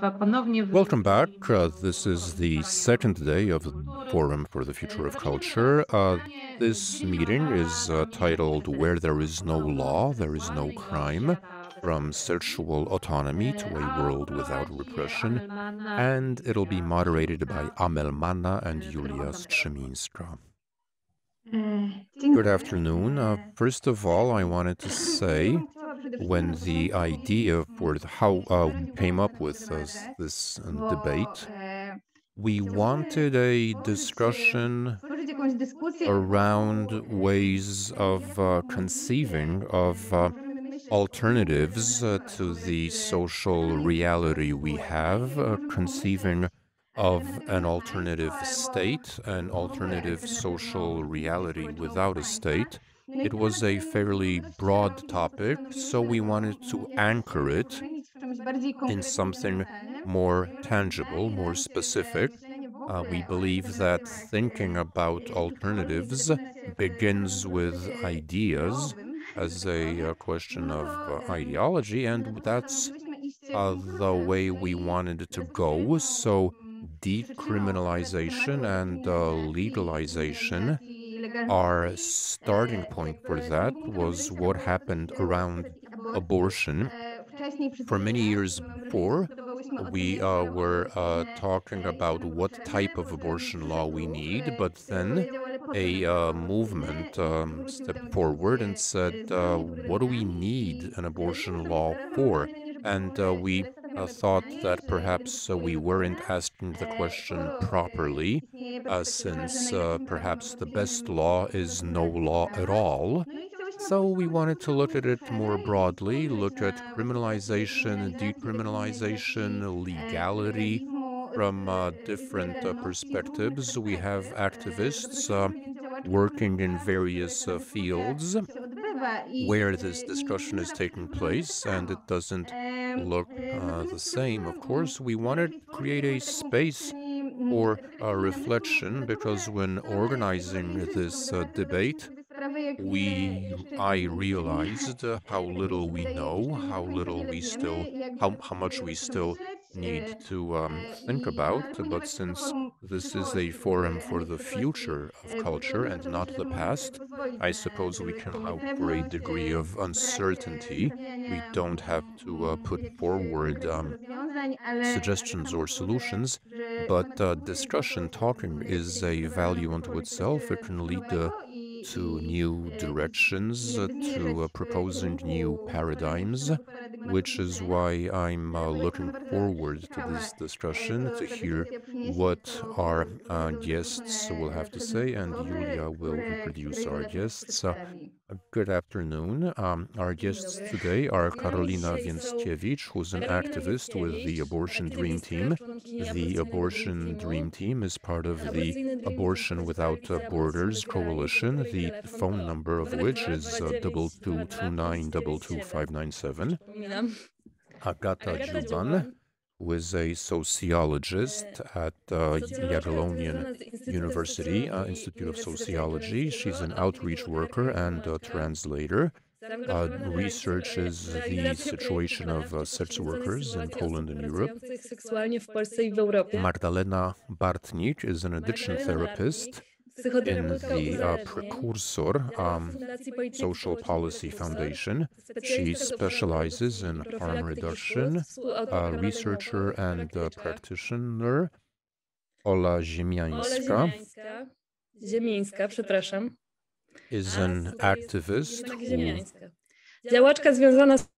Welcome back. Uh, this is the second day of the Forum for the Future of Culture. Uh, this meeting is uh, titled Where There Is No Law, There Is No Crime From Sexual Autonomy to a World Without Repression. And it'll be moderated by Amel Mana and Julia Strzemińska. Good afternoon. Uh, first of all, I wanted to say when the idea for how uh, we came up with uh, this uh, debate, we wanted a discussion around ways of uh, conceiving of uh, alternatives uh, to the social reality we have, conceiving of an alternative state, an alternative social reality without a state it was a fairly broad topic, so we wanted to anchor it in something more tangible, more specific. Uh, we believe that thinking about alternatives begins with ideas as a, a question of uh, ideology, and that's uh, the way we wanted it to go. So, decriminalization and uh, legalization our starting point for that was what happened around abortion. For many years before, we uh, were uh, talking about what type of abortion law we need, but then a uh, movement um, stepped forward and said, uh, What do we need an abortion law for? And uh, we thought that perhaps uh, we weren't asking the question properly, uh, since uh, perhaps the best law is no law at all. So we wanted to look at it more broadly, look at criminalization, decriminalization, legality from uh, different uh, perspectives. We have activists working in various fields where this discussion is taking place, and it doesn't look uh, the same. Of course, we wanted to create a space for a reflection because when organizing this uh, debate, we I realized uh, how little we know, how little we still, how, how much we still need to um, think about. But since this is a forum for the future of culture and not the past, I suppose we can allow for a degree of uncertainty. We don't have to uh, put forward um, suggestions or solutions, but uh, discussion, talking is a value unto itself. It can lead to to new directions, uh, to uh, proposing new paradigms, which is why I'm uh, looking forward to this discussion to hear what our guests will have to say, and Julia will introduce our guests. Uh, good afternoon. Um, our guests today are Karolina Więckiewicz, who's an activist with the Abortion Dream Team. The Abortion Dream Team is part of the Abortion Without Borders Coalition, the phone number of which is uh, double two two nine double two five nine seven. Agata Dziuban, who is a sociologist at uh, Jagiellonian University uh, Institute of Sociology. She's an outreach worker and a translator. Uh, researches the situation of uh, sex workers in Poland and Europe. Magdalena Bartnik is an addiction therapist in the uh, Precursor um, Social Policy Foundation. She specializes in harm reduction, a researcher and a practitioner. Ola Ziemiańska is an activist who Działaczka związana z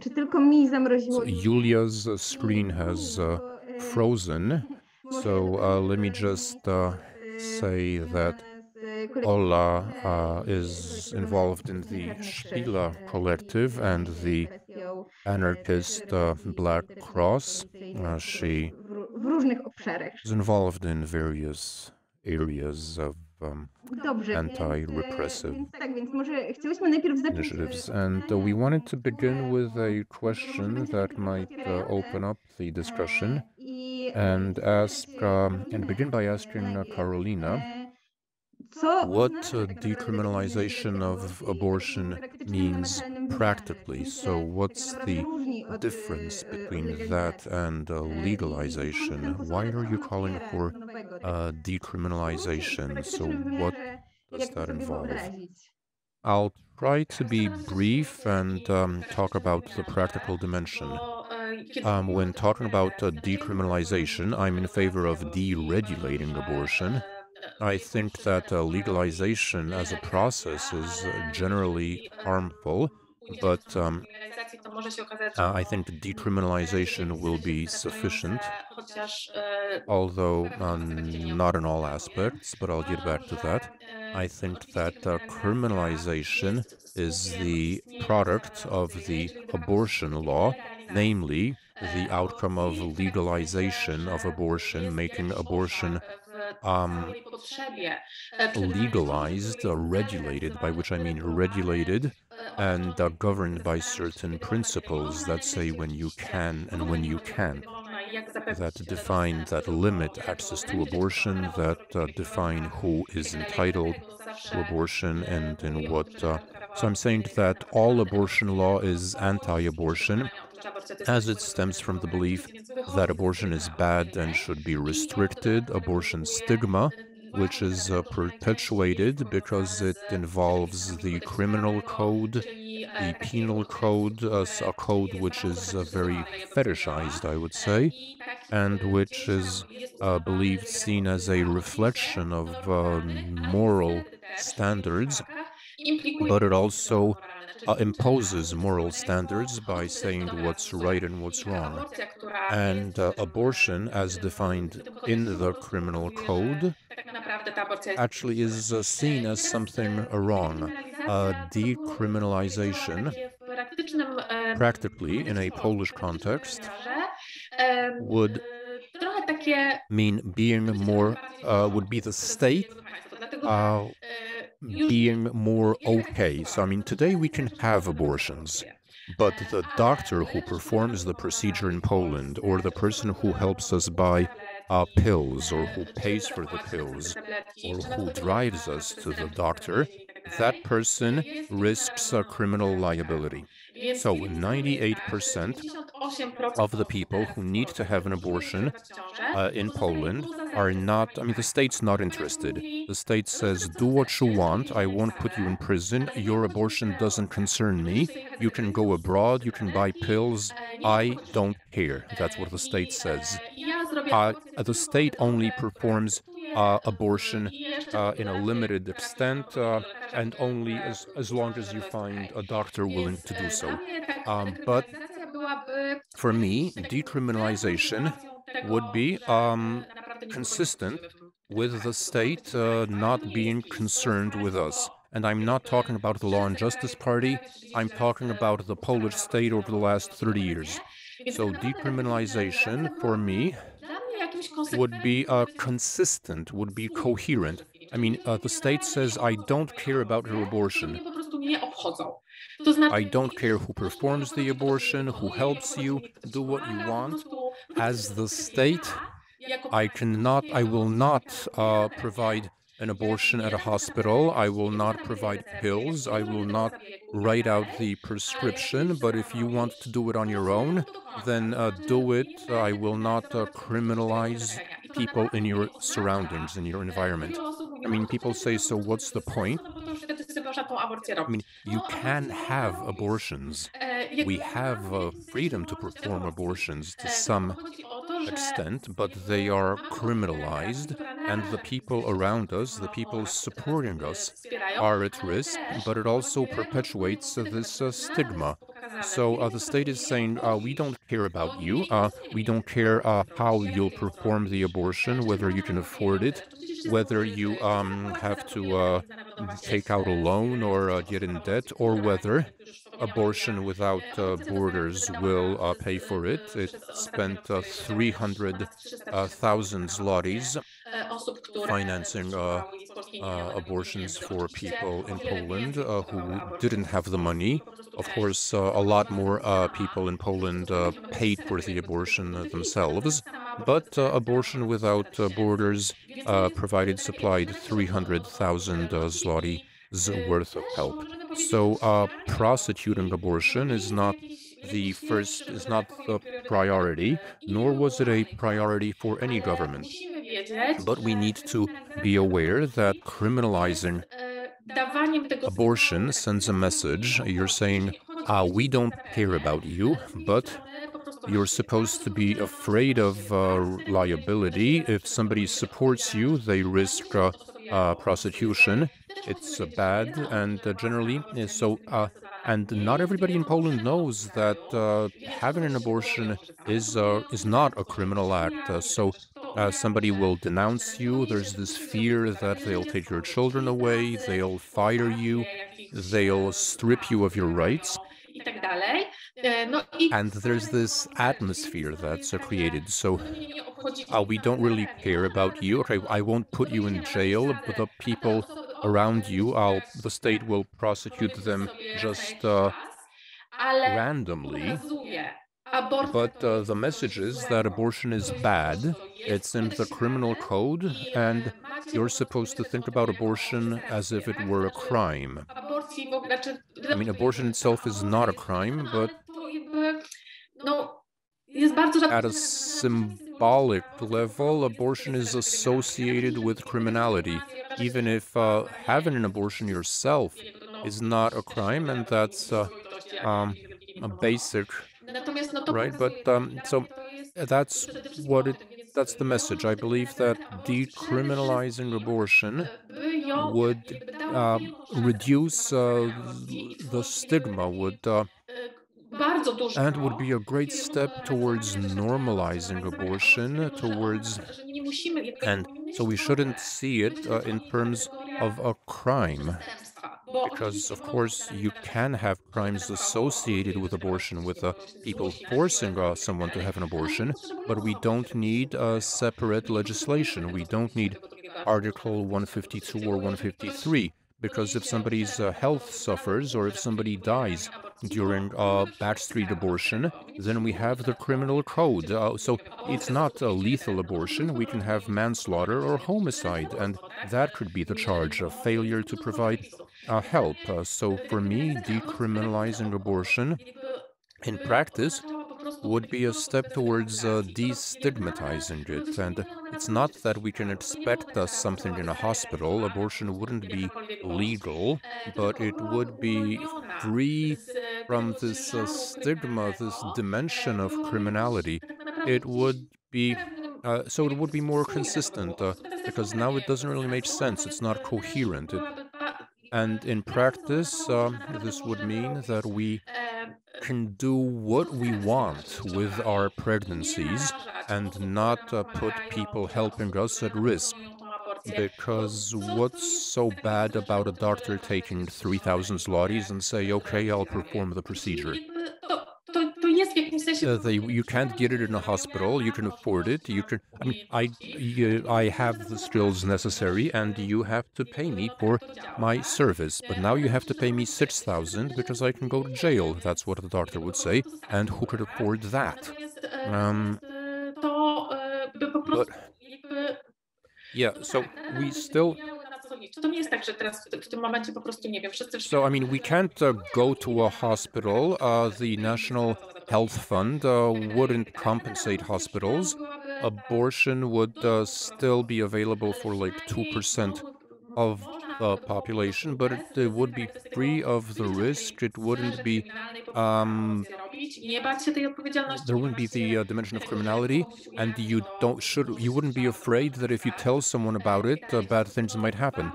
Czy tylko mi zamroziło? Julia's screen has uh, frozen, so uh, let me just uh, say that Ola uh, is involved in the Szpila Collective and the anarchist uh, Black Cross. Uh, she is involved in various areas of um, anti-repressive initiatives. And uh, we wanted to begin with a question that might uh, open up the discussion. and ask um, and begin by asking uh, Karolina what uh, decriminalization of abortion means practically. So, what's the difference between that and uh, legalization? Why are you calling for uh, decriminalization? So, what does that involve? I'll try to be brief and um, talk about the practical dimension. Um, when talking about uh, decriminalization, I'm in favor of deregulating abortion. I think that uh, legalization as a process is generally harmful, but um, uh, I think decriminalization will be sufficient, although uh, not in all aspects, but I'll get back to that. I think that uh, criminalization is the product of the abortion law, namely the outcome of legalization of abortion, making abortion um, legalized, uh, regulated, by which I mean regulated and uh, governed by certain principles that say when you can and when you can't, that define, that limit access to abortion, that uh, define who is entitled to abortion and in what. Uh, so I'm saying that all abortion law is anti abortion as it stems from the belief that abortion is bad and should be restricted, abortion stigma, which is uh, perpetuated because it involves the criminal code, the penal code, uh, a code which is uh, very fetishized, I would say, and which is uh, believed seen as a reflection of um, moral standards, but it also uh, imposes moral standards by saying what's right and what's wrong. And uh, abortion, as defined in the criminal code, actually is uh, seen as something wrong. decriminalization, practically in a Polish context, would mean being more, uh, would be the state uh, being more okay. So, I mean, today we can have abortions, but the doctor who performs the procedure in Poland, or the person who helps us buy uh, pills, or who pays for the pills, or who drives us to the doctor, that person risks a criminal liability. So 98% of the people who need to have an abortion uh, in Poland are not, I mean, the state's not interested. The state says, do what you want. I won't put you in prison. Your abortion doesn't concern me. You can go abroad. You can buy pills. I don't care. That's what the state says. Uh, the state only performs uh, abortion uh, in a limited extent uh, and only as, as long as you find a doctor willing to do so. Um, but for me, decriminalization would be um, consistent with the state uh, not being concerned with us. And I'm not talking about the Law and Justice Party, I'm talking about the Polish state over the last 30 years. So, decriminalization for me would be uh, consistent, would be coherent. I mean, uh, the state says, I don't care about your abortion. I don't care who performs the abortion, who helps you, do what you want. As the state, I cannot, I will not uh, provide an abortion at a hospital. I will not provide pills. I will not write out the prescription. But if you want to do it on your own, then uh, do it. I will not uh, criminalize people in your surroundings, in your environment. I mean, people say, so what's the point? I mean, you can have abortions. We have uh, freedom to perform abortions to some extent, but they are criminalized, and the people around us, the people supporting us, are at risk, but it also perpetuates this uh, stigma. So uh, the state is saying, uh, we don't care about you. Uh, we don't care how you'll perform the abortion, whether you can afford it, whether you um, have to take out a loan or get in debt, or whether Abortion Without uh, Borders will uh, pay for it. It spent uh, 300,000 zlotys financing uh, uh, abortions for people in Poland uh, who didn't have the money. Of course, a lot more people in Poland paid for the abortion themselves. But uh, Abortion Without uh, Borders uh, provided, supplied 300,000 uh, zloty worth of help. So uh, prosecuting abortion is not the first, is not the priority, nor was it a priority for any government. But we need to be aware that criminalizing abortion sends a message. You're saying, uh, we don't care about you, but you're supposed to be afraid of uh, liability. If somebody supports you, they risk uh, uh prosecution. It's uh, bad, and uh, generally, so. and not everybody in Poland knows that having an abortion is is not a criminal act. so uh, somebody will denounce you. There's this fear that they'll take your children away, they'll fire you, they'll strip you of your rights. And there's this atmosphere that's created. So uh, we don't really care about you. Okay, I won't put you in jail, but the people around you, I'll, the state will prosecute them just uh, randomly. But uh, the message is that abortion is bad. It's in the criminal code, and you're supposed to think about abortion as if it were a crime. I mean, abortion itself is not a crime, but at a symbolic level, abortion is associated with criminality, even if uh, having an abortion yourself is not a crime, and that's uh, um, a basic right? But um, so that's what it. That's the message. I believe that decriminalizing abortion would uh, reduce uh, the stigma, would uh, and would be a great step towards normalizing abortion, towards and so we shouldn't see it uh, in terms of a crime because of course you can have crimes associated with abortion with uh, people forcing uh, someone to have an abortion but we don't need a separate legislation. We don't need article 152 or 153 because if somebody's uh, health suffers or if somebody dies during a backstreet abortion, then we have the criminal code. Uh, so it's not a lethal abortion. We can have manslaughter or homicide, and that could be the charge of failure to provide uh, help. Uh, so for me, decriminalizing abortion in practice would be a step towards uh, destigmatizing it. And it's not that we can expect uh, something in a hospital. Abortion wouldn't be legal, but it would be free from this uh, stigma, this dimension of criminality. It would be uh, so it would be more consistent uh, because now it doesn't really make sense. It's not coherent. It, and in practice, uh, this would mean that we can do what we want with our pregnancies and not uh, put people helping us at risk. Because what's so bad about a doctor taking 3,000 zlotys and say, okay, I'll perform the procedure? Uh, they, you can't get it in a hospital. You can afford it. You can. I mean, I, you, I have the skills necessary, and you have to pay me for my service. But now you have to pay me six thousand because I can go to jail. That's what the doctor would say. And who could afford that? Um, but yeah, so we still Czy to nie jest tak, że teraz w tym momencie po prostu nie wiem, wszyscy... So I mean we can't uh, go to a hospital. Uh, the National Health Fund uh, wouldn't compensate hospitals. Abortion would uh, still be available for like 2% of the population, but it, it, would be free of the risk. It wouldn't be um, there wouldn't be the uh, dimension of criminality, and you don't should you wouldn't be afraid that if you tell someone about it, uh, bad things might happen.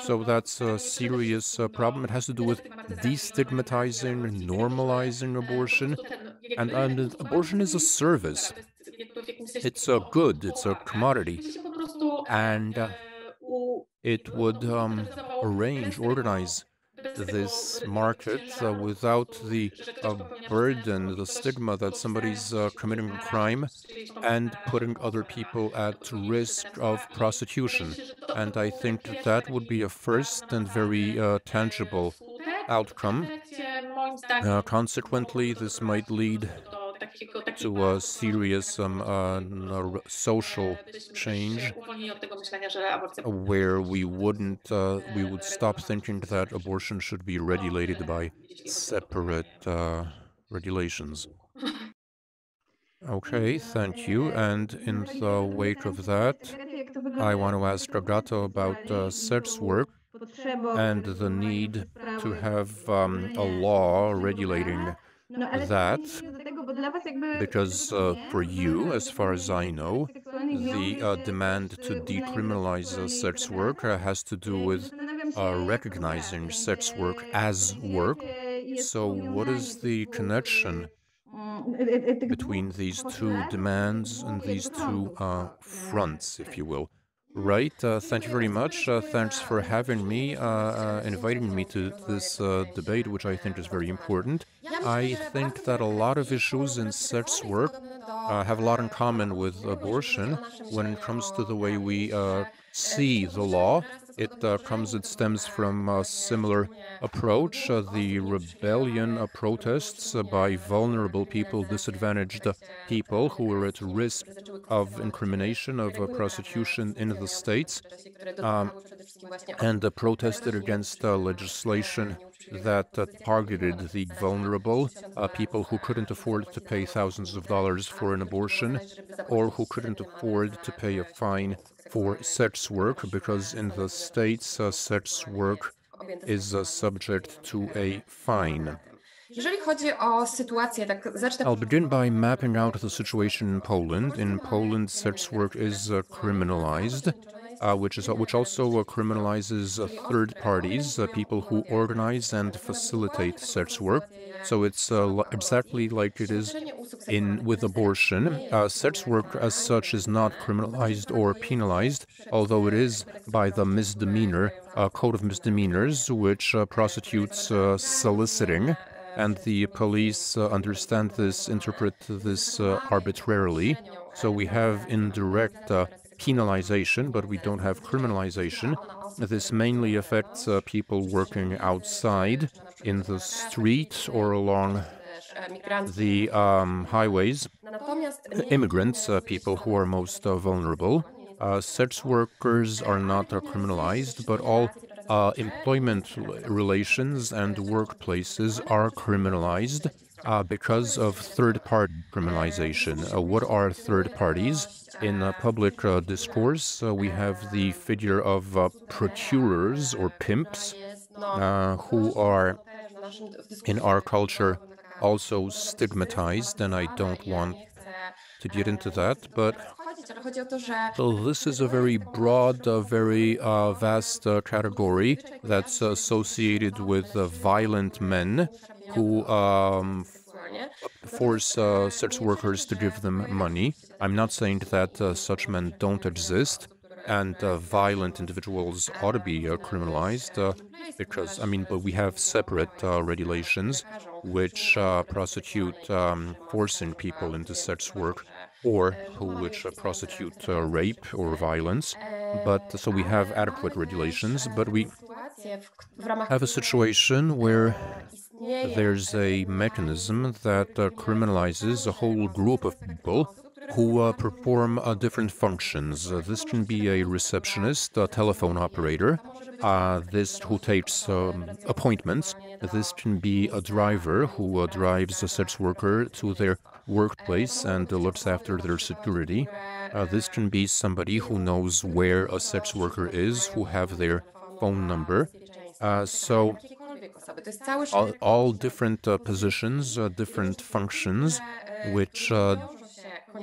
So that's a serious uh, problem. It has to do with destigmatizing, normalizing abortion, and, and abortion is a service. It's a good. It's a commodity, and uh, it would um, arrange, organize this market uh, without the uh, burden, the stigma that somebody's uh, committing a crime and putting other people at risk of prosecution. And I think that would be a first and very uh, tangible outcome. Uh, consequently, this might lead to a serious um, uh, social change where we wouldn't, uh, we would stop thinking that abortion should be regulated by separate uh, regulations. Okay, thank you. And in the wake of that, I want to ask Agato about uh, sex work and the need to have um, a law regulating that, because uh, for you, as far as I know, the uh, demand to decriminalize uh, sex work uh, has to do with uh, recognizing sex work as work. So, what is the connection between these two demands and these two uh, fronts, if you will? Right. Uh, thank you very much. Uh, thanks for having me, uh, uh, inviting me to this uh, debate, which I think is very important. I think that a lot of issues in sex work uh, have a lot in common with abortion when it comes to the way we uh, see the law. It uh, comes, it stems from a similar approach. Uh, the rebellion uh, protests uh, by vulnerable people, disadvantaged people who were at risk of incrimination, of uh, prosecution in the states, um, and uh, protested against legislation that uh, targeted the vulnerable, uh, people who couldn't afford to pay thousands of dollars for an abortion, or who couldn't afford to pay a fine for sex work, because in the states, uh, sex work is uh, subject to a fine. Jeżeli chodzi o sytuację, tak zacznę I'll begin by mapping out the situation in Poland. In Poland, sex work is uh, criminalized, uh, which is which also uh, criminalizes uh, third parties, uh, people who organize and facilitate sex work. So it's exactly like it is in with abortion. Sex work as such is not criminalized or penalized, although it is by the misdemeanor code of misdemeanors, which prosecutes soliciting and the police uh, understand this, interpret this uh, arbitrarily. So we have indirect uh, penalization, but we don't have criminalization. This mainly affects uh, people working outside in the street or along the um, highways. Immigrants, uh, people who are most uh, vulnerable. Uh, sex workers are not uh, criminalized, but all employment relations and workplaces are criminalized uh, because of third party criminalization. Uh, what are third parties? In uh, public uh, discourse, uh, we have the figure of procurers or pimps who are in our culture also stigmatized, and I don't want to get into that, but this is a very broad, uh, very uh, vast uh, category that's associated with violent men who um, force uh, sex workers to give them money. I'm not saying that uh, such men don't exist, and uh, violent individuals ought to be uh, criminalized, uh, because I mean, but we have separate uh, regulations which uh, prosecute um, forcing people into sex work, or who which uh, prosecute uh, rape or violence. But so we have adequate regulations, but we sytuacje w, w ramach have a situation where there's a mechanism that uh, criminalizes a whole group of people who uh, perform uh, different functions. Uh, this can be a receptionist, a telephone operator, this who takes um, appointments. This can be a driver who uh, drives a sex worker to their workplace and looks after their security. Uh, this can be somebody who knows where a sex worker is, who have their phone number. So all, all different uh, positions, uh, different functions, which uh,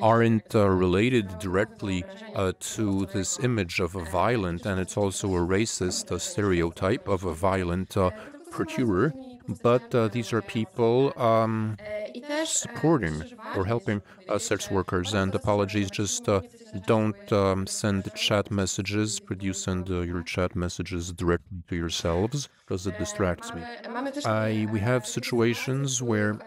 aren't uh, related directly uh, to this image of a violent, and it's also a racist stereotype of a violent procurer. But uh, these are people um, supporting or helping uh, sex workers. And apologies, just uh, don't um, send chat messages. You send uh, your chat messages directly to yourselves? Because it distracts me. I we have situations where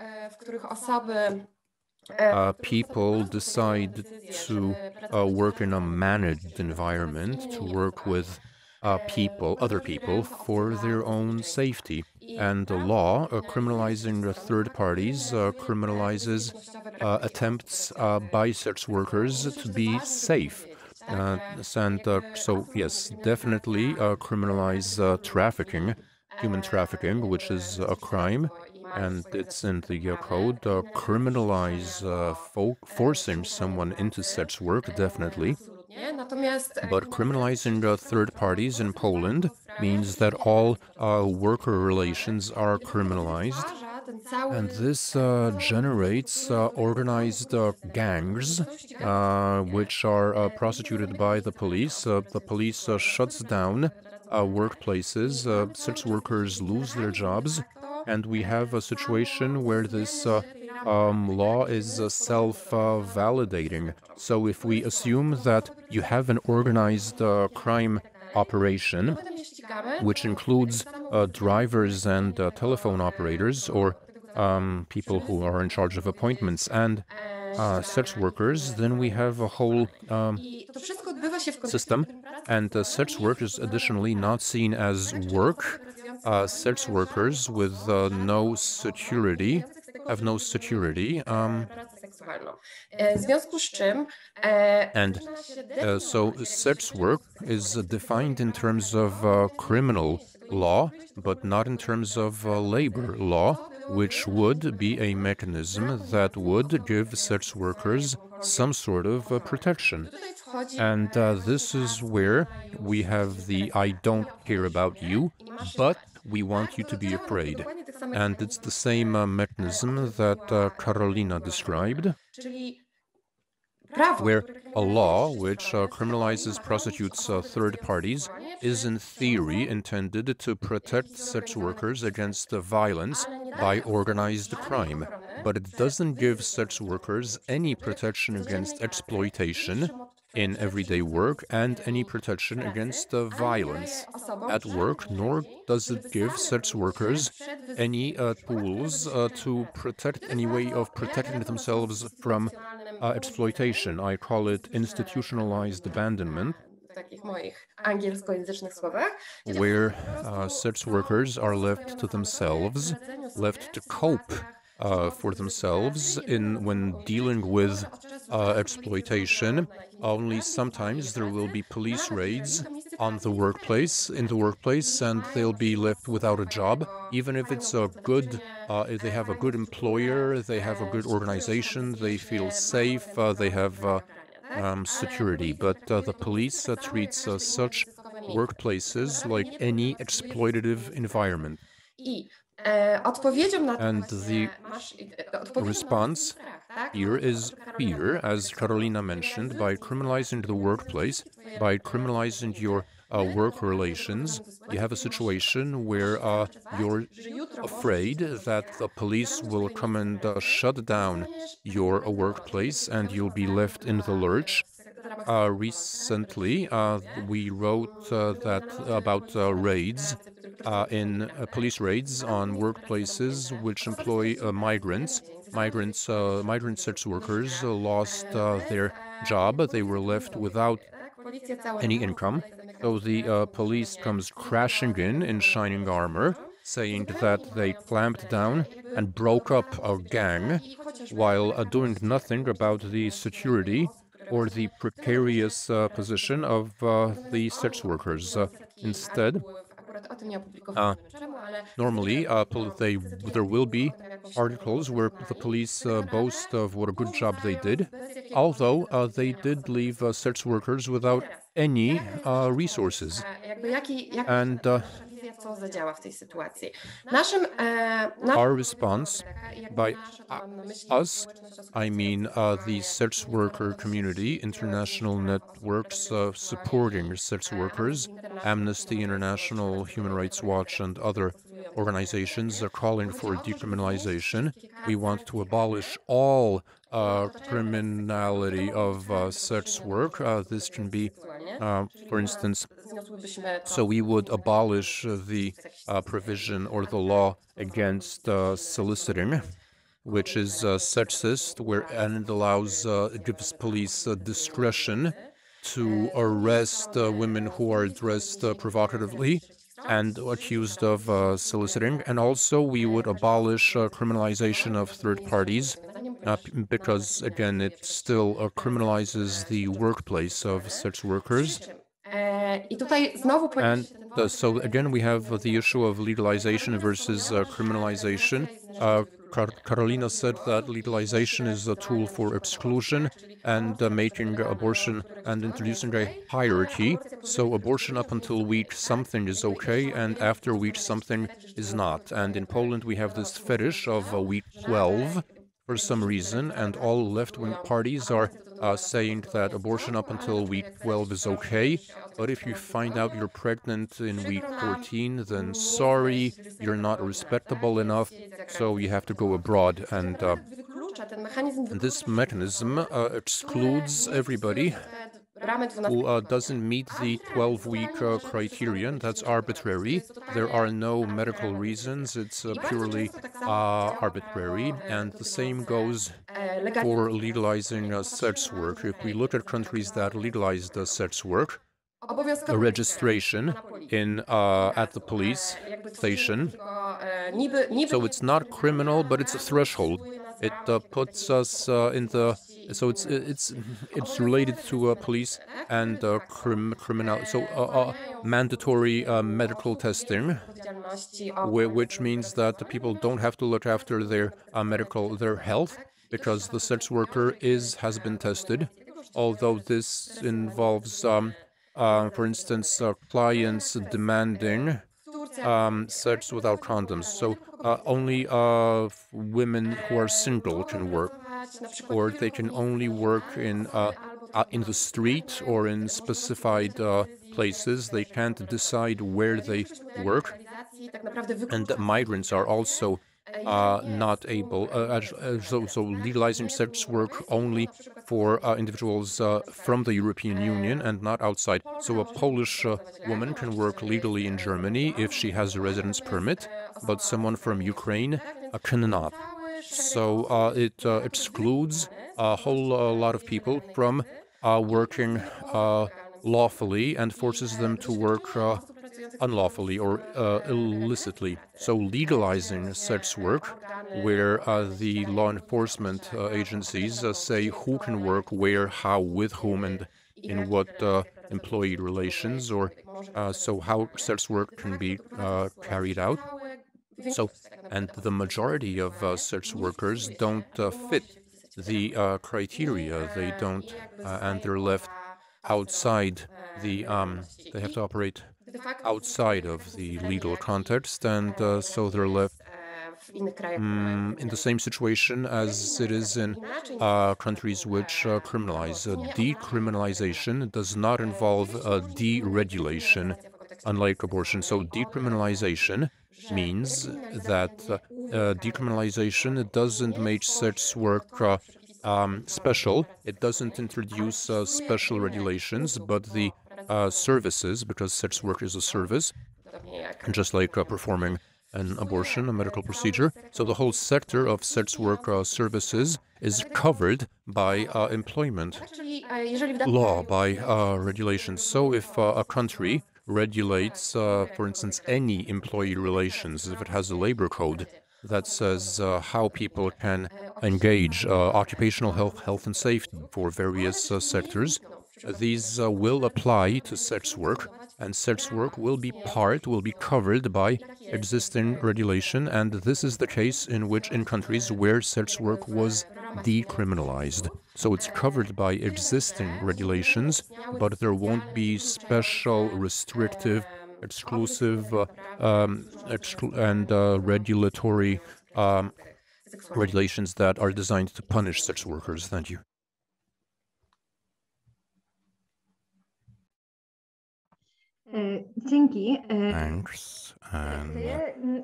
uh, people decide to uh, work in a managed environment, to work with uh, people, other people, for their own safety. And the law uh, criminalizing the third parties uh, criminalizes uh, attempts uh, by sex workers to be safe. Uh, and uh, so, yes, definitely uh, criminalize uh, trafficking, human trafficking, which is a crime, and it's in the code. Uh, criminalize uh, fo- forcing someone into sex work, definitely. But criminalizing uh, third parties in Poland means that all uh, worker relations are criminalized. And this uh, generates uh, organized uh, gangs, uh, which are uh, prosecuted by the police. Uh, the police uh, shuts down uh, workplaces. Uh, sex workers lose their jobs, and we have a situation where this uh, um, law is uh, self-validating. so if we assume that you have an organized uh, crime operation. Which includes uh, drivers and uh, telephone operators or um, people who are in charge of appointments and uh, sex workers, then we have a whole um, system. And uh, sex work is additionally not seen as work. Uh, sex workers with uh, no security have no security. Um, W związku z czym And, uh, so sex work is uh, defined in terms of uh, criminal law, but not in terms of uh, labor law, which would be a mechanism that would give sex workers some sort of uh, protection. And uh, this is where we have the I don't care about you, but we want you to be afraid. And it's the same uh, mechanism that uh, Karolina described, where a law which uh, criminalizes, prostitutes uh, third parties, is in theory intended to protect sex workers against uh, violence by organized crime. But it doesn't give sex workers any protection against exploitation in everyday work and any protection against uh, violence at work, nor does it give sex workers any uh, tools uh, to protect any way of protecting themselves from uh, exploitation. I call it institutionalized abandonment, where uh, sex workers are left to themselves, left to cope uh, for themselves in when dealing with uh, exploitation. Only sometimes there will be police raids on the workplace in the workplace, and they'll be left without a job, even if it's a good. Uh, if they have a good employer, they have a good organization, they feel safe, uh, they have. Uh, um, security, but uh, the police treats such workplaces like any exploitative environment. I odpowiedzią na to And the masz, odpowiedzią na response to strach, tak? Here is fear, as Karolina mentioned, by criminalizing the workplace, by criminalizing your uh, work relations. You have a situation where uh, you're afraid that the police will come and uh, shut down your uh, workplace and you'll be left in the lurch. Uh, recently, uh, we wrote uh, that about uh, raids uh, in uh, police raids on workplaces which employ uh, migrants. Migrants, uh, migrant sex workers lost uh, their job. They were left without any income. So the police comes crashing in in shining armor, saying that they clamped down and broke up a gang while doing nothing about the security or the precarious uh, position of uh, the sex workers. Uh, instead, Akurat o tym nie opublikowałem czemu, ale normally uh, pol- they there will be articles where the police uh, boast of what a good job they did, although uh, they did leave uh, sex workers without any uh, resources. jakby jaki, jak And co zadziała w tej sytuacji. Naszym, naszym our response by nasza, to mam na myśli us, I mean uh, the sex worker community, international networks uh, supporting sex workers, Amnesty International, Human Rights Watch, and other organizations are calling for decriminalization. We want to abolish all uh, criminality of uh, sex work. Uh, this can be, uh, for instance, so we would abolish the uh, provision or the law against uh, soliciting, which is sexist, where and it allows it gives police discretion to arrest women who are dressed provocatively and accused of uh, soliciting. And also, we would abolish uh, criminalization of third parties uh, because, again, it still uh, criminalizes the workplace of sex workers. And uh, so, again, we have the issue of legalization versus uh, criminalization. Uh, Karolina said that legalization is a tool for exclusion and uh, making abortion and introducing a hierarchy. So, abortion up until week something is okay, and after week something is not. And in Poland, we have this fetish of week 12 for some reason, and all left wing parties are uh, saying that abortion up until week 12 is okay. But if you find out you're pregnant in week 14, then sorry, you're not respectable enough, so you have to go abroad. And, uh, and this mechanism uh, excludes everybody te ramy 12 who uh, doesn't meet the 12 week uh, criterion. That's arbitrary. There are no medical reasons, it's uh, purely uh, arbitrary. And the same goes for legalizing uh, sex work. If we look at countries that legalized uh, sex work, a registration in uh, at the police station. So it's not criminal, but it's a threshold. It uh, puts us uh, in the so it's it's it's related to uh, police and uh, crim, criminal. So uh, uh, mandatory uh, medical testing. which means that the people don't have to look after their uh, medical their health because the sex worker is has been tested although this involves um, uh, for instance uh, clients demanding um, sex without condoms so uh, only uh, women who are single can work or they can only work in uh, uh, in the street or in specified uh, places they can't decide where they work and migrants are also uh, not able. Uh, so, so legalizing sex work only for uh, individuals uh, from the European Union and not outside. So a Polish uh, woman can work legally in Germany if she has a residence permit, but someone from Ukraine cannot. So uh, it uh, excludes a whole uh, lot of people from working lawfully and forces them to work unlawfully or uh, illicitly. So legalizing sex work, where uh, the law enforcement uh, agencies say who can work where, how, with whom, and in what employee relations, or so how sex work can be carried out. So, and the majority of uh, sex workers don't uh, fit the uh, criteria. They don't, uh, and they're left outside the. Um, they have to operate outside of the legal context, and uh, so they're left w innych krajach mm, in the same situation as it is in uh, countries which uh, criminalize. Uh, decriminalization does not involve uh, deregulation, unlike abortion. So decriminalization means that uh, decriminalization doesn't make sex work uh, um, special. It doesn't introduce uh, special regulations, but the services, because sex work is a service, just like performing an abortion, a medical procedure. So the whole sector of sex work uh, services is covered by uh, employment law, by uh, regulations. So if a country regulates, uh, for instance, any employee relations, if it has a labor code that says uh, how people can engage uh, occupational health, health and safety for various sectors, these uh, will apply to sex work, and sex work will be part, will be covered by existing regulation. And this is the case in which, in countries where sex work was decriminalized. So it's covered by existing regulations, but there won't be special, restrictive, exclusive, uh, um, exclu- and uh, regulatory um, regulations that are designed to punish sex workers. Thank you. Dzięki. E, Thanks. And to ja,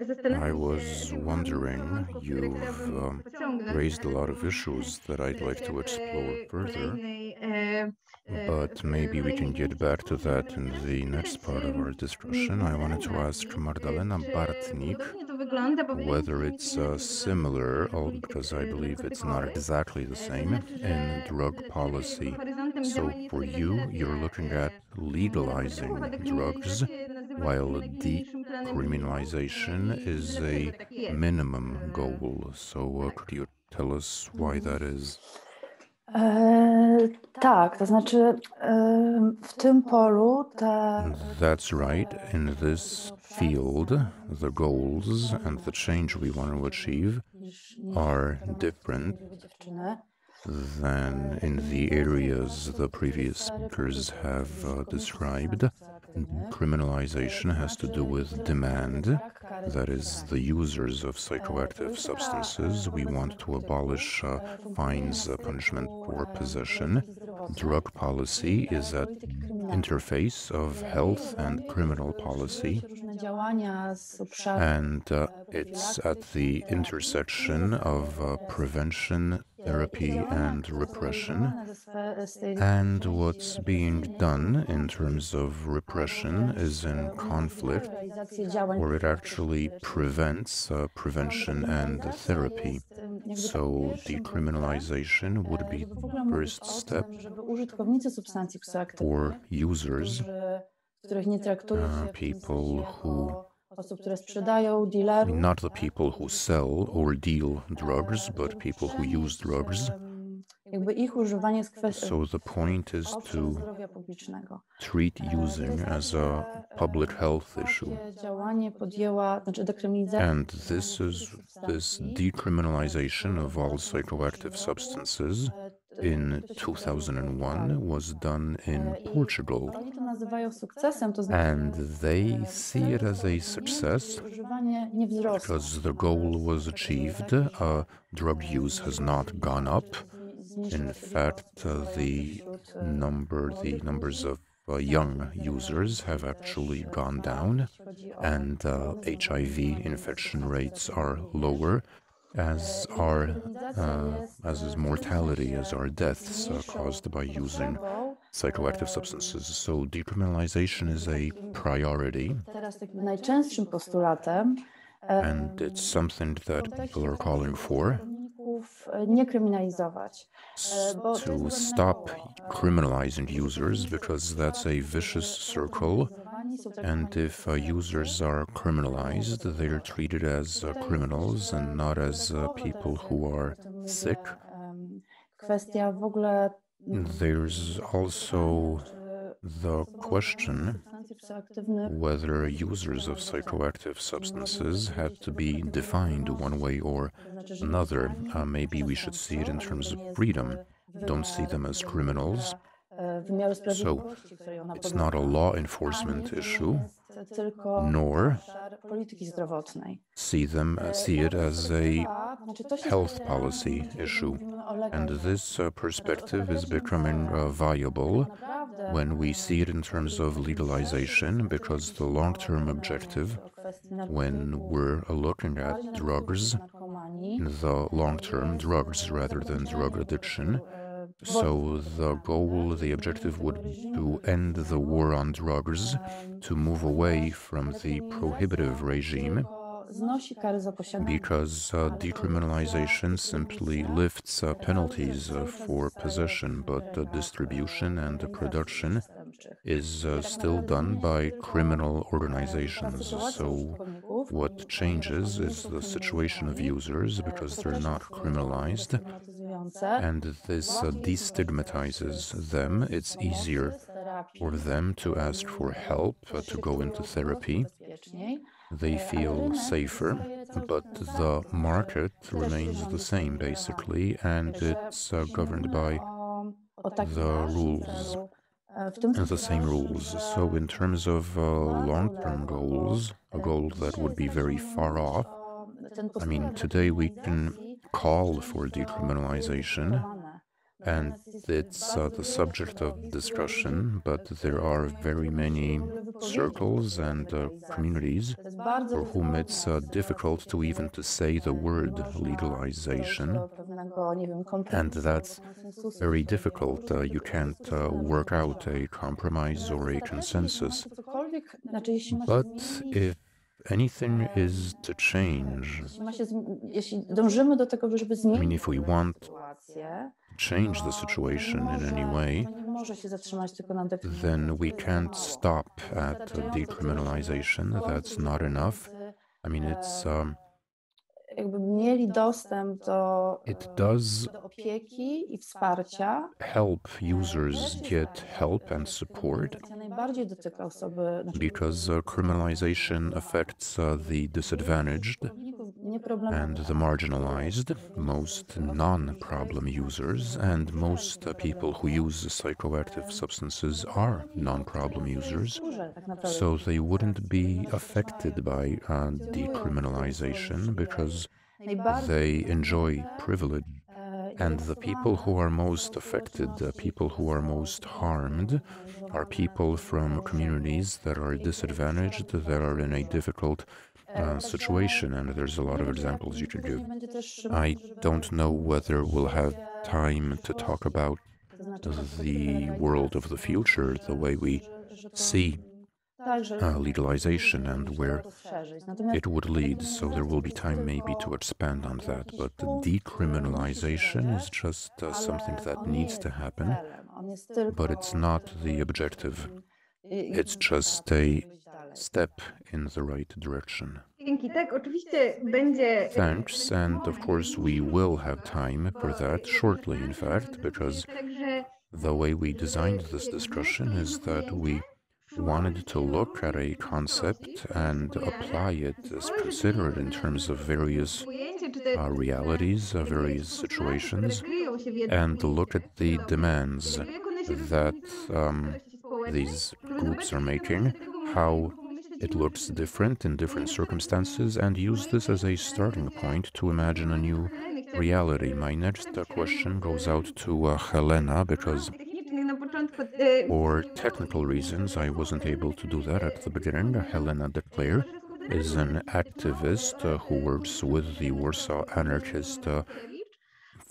zastanawiam I was wondering, you've um, raised a lot of issues that I'd like to explore further. But maybe we can get back to that in the next part of our discussion. I wanted to ask Magdalena Bartnik podobnie to wygląda, bo wydaje mi się, whether it's uh, similar, zgodne al- z because I believe it's not exactly the same in drug policy. So for you, you're looking at legalizing narkotyków, a takim drugs, narkotykiem while decriminalization is a minimum goal. So, uh, could you tell us why that is? Tak, to znaczy w tym polu That's right. In this field, the goals and the change we want to achieve are different than in the areas the previous speakers have uh, described. Criminalization has to do with demand, that is, the users of psychoactive substances. We want to abolish uh, fines, uh, punishment for possession. Drug policy is at interface of health and criminal policy. And uh, it's at the intersection of uh, prevention, therapy, and repression. ze sfe- z tej And what's being done in terms of repression is in conflict, where it actually prevents uh, prevention and therapy. jest, em, jakby So, decriminalization would be the first step tym, żeby użytkownicy substancji psychoaktywnych, for users, którzy, których nie traktuje uh, się w tym people who- jako osób, które sprzedają, dealerów, not the people who sell or deal drugs, but people who use drugs. Jakby ich używanie jest So, the point is to treat using as a public health issue. Takie działanie podjęła, znaczy dekryminalizacja And this is this decriminalization of all psychoactive substances in 2001 was done in Portugal. Oni to nazywają sukcesem, to znaczy And they see it as a success używanie nie wzrosło. because the goal was achieved. Uh, drug use has not gone up. In fact, uh, the number, the numbers of uh, young users have actually gone down, and uh, HIV infection rates are lower, as are uh, as is mortality, as are deaths uh, caused by using psychoactive substances. So decriminalization is a priority, and it's something that people are calling for. to stop criminalizing users because that's a vicious circle. And if uh, users are criminalized, they're treated as uh, criminals and not as uh, people who are sick. Em, Kwestia w ogóle There's also the question whether users of psychoactive substances have to be defined one way or another. Uh, maybe we should see it in terms of freedom. Don't see them as criminals. Wymiaru sprawiedliwości, której ona It's not a law enforcement issue, nor obszar polityki zdrowotnej. see them uh, see it as a A, znaczy to się health policy issue. and this uh, perspective is becoming uh, viable when we see it in terms of legalization because the long-term objective when we're looking at drugs in the long term drugs rather than drug addiction so the goal the objective would be to end the war on drugs to move away from the prohibitive regime tylko znosi kary za posiadanie. because uh, decriminalization simply lifts uh, penalties uh, for possession, but distribution and production is uh, still done by criminal organizations. So, what changes is the situation of users because they're not criminalized, and this uh, destigmatizes them. It's easier for them to ask for help, uh, to go into therapy. They feel safer, but the market remains the same basically, and it's uh, governed by O, o takim the rules. celu. W tym the same rules. So, in terms of uh, long term goals, a goal that would be very far off, I mean, today we can call for decriminalization, and it's uh, the subject of discussion, but there are very many circles and uh, communities for whom it's uh, difficult to even to say the word legalization. And that's very difficult. Uh, you can't uh, work out a compromise or a consensus. But if anything is to change, jeśli, ma się, zm- jeśli dążymy do tego, żeby I mean, if we want to change the situation in any way, to nie może się zatrzymać tylko na then we can't stop at decriminalization. That's not enough. I mean, it's um, jakby mieli dostęp do, it does do opieki i wsparcia. help users get help and support najbardziej dotyka osoby because uh, criminalization affects uh, the disadvantaged and the marginalized, most non problem users, and most uh, people who use psychoactive substances are non problem users. Duże tak naprawdę. So they wouldn't be affected by uh, decriminalization because Najbardziej they enjoy privilege. e, And the people who are most affected, the people who are most harmed, are people from communities that are disadvantaged, that are in a difficult uh, uh, situation. And there's a lot of examples you can też I don't know whether we'll have time to talk about the world of the future, the way we see uh, legalization and where to szerzyć. Natomiast it would lead. So there will be time maybe to expand on that. But decriminalization is just uh, something that needs to happen, celem. On jest tylko, but it's not the objective. i- i- It's just a step in the right direction. Dzięki, tak, oczywiście będzie. Thanks, and of course, we will have time for that shortly, in fact, because the way we designed this discussion is that we wanted to look at a concept and apply it, as consider it in terms of various uh, realities, uh, various situations, and look at the demands that um, these groups are making, how it looks different in different circumstances, and use this as a starting point to imagine a new reality. My next uh, question goes out to uh, Helena because For technical reasons, I wasn't able to do that at the beginning. Helena de Cleyre is an activist uh, who works with the Warsaw Anarchist uh,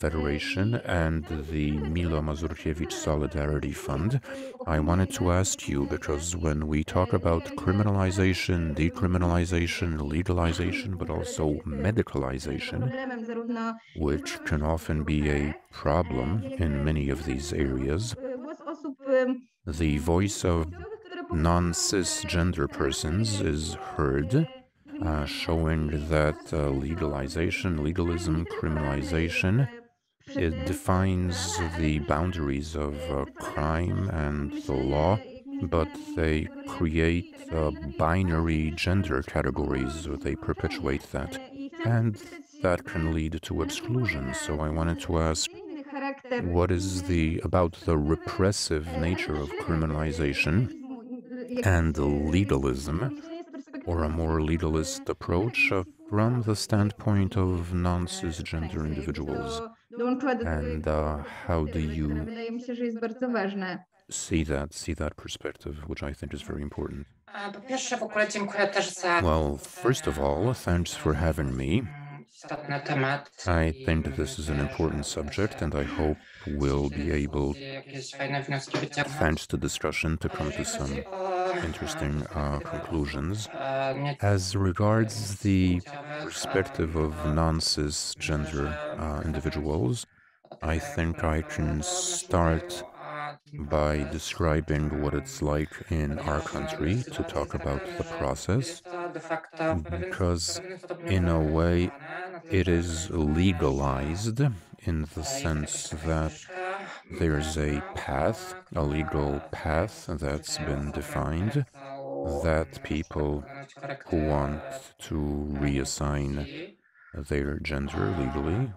Federation and the Milo Mazurkiewicz Solidarity Fund. I wanted to ask you because when we talk about criminalization, decriminalization, legalization, but also medicalization, which can often be a problem in many of these areas, the voice of non cisgender persons is heard, uh, showing that uh, legalization, legalism, criminalization, it defines the boundaries of uh, crime and the law, but they create uh, binary gender categories, or they perpetuate that, and that can lead to exclusion. So I wanted to ask what is the about the repressive nature of criminalization and legalism or a more legalist approach uh, from the standpoint of non-cisgender individuals and uh, how do you Wydaje mi się, że jest bardzo ważne. see that see that perspective which i think is very important A, Po pierwsze, w ogóle dziękuję też za well first of all thanks for having me istotny temat. I think this is an important subject and i hope we'll be able Jakieś fajne wnioski wyciągnąć. thanks to discussion to come to some interesting uh, conclusions As regards the perspective of non cisgender uh, individuals, I think I can start by describing what it's like in our country to talk about the process, because in a way it is legalized in the sense that there's a path, a legal path that's been defined that people who want to reassign their gender legally.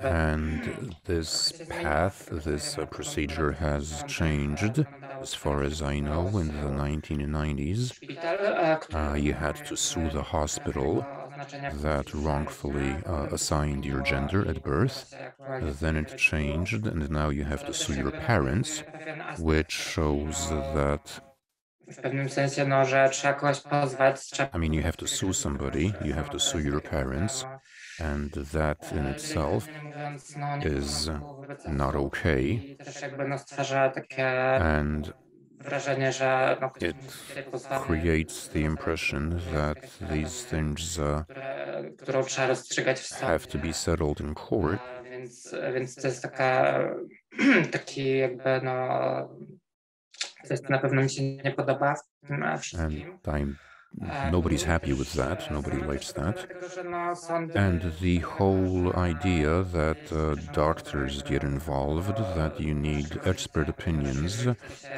And this path this uh, procedure has changed. As far as i know in the 1990s szpital, e, który uh, you had to sue the hospital that wrongfully uh, assigned your gender at birth. Then it changed and now you have to sue your parents which shows that w pewnym sensie, no, że trzeba kogoś pozwać, trzeba I mean, you have to sue somebody, you have to sue your parents, and that in itself is not okay. No, And no, it creates the impression that these things uh, have to be settled in court, Więc, więc to jest taka, taki jakby no, co na pewno mi się nie podoba w tym wszystkim. And I'm nobody's happy with that. Nobody likes that. Dlatego, że no, sądy, And the whole idea that uh, doctors get involved, that you need expert opinions,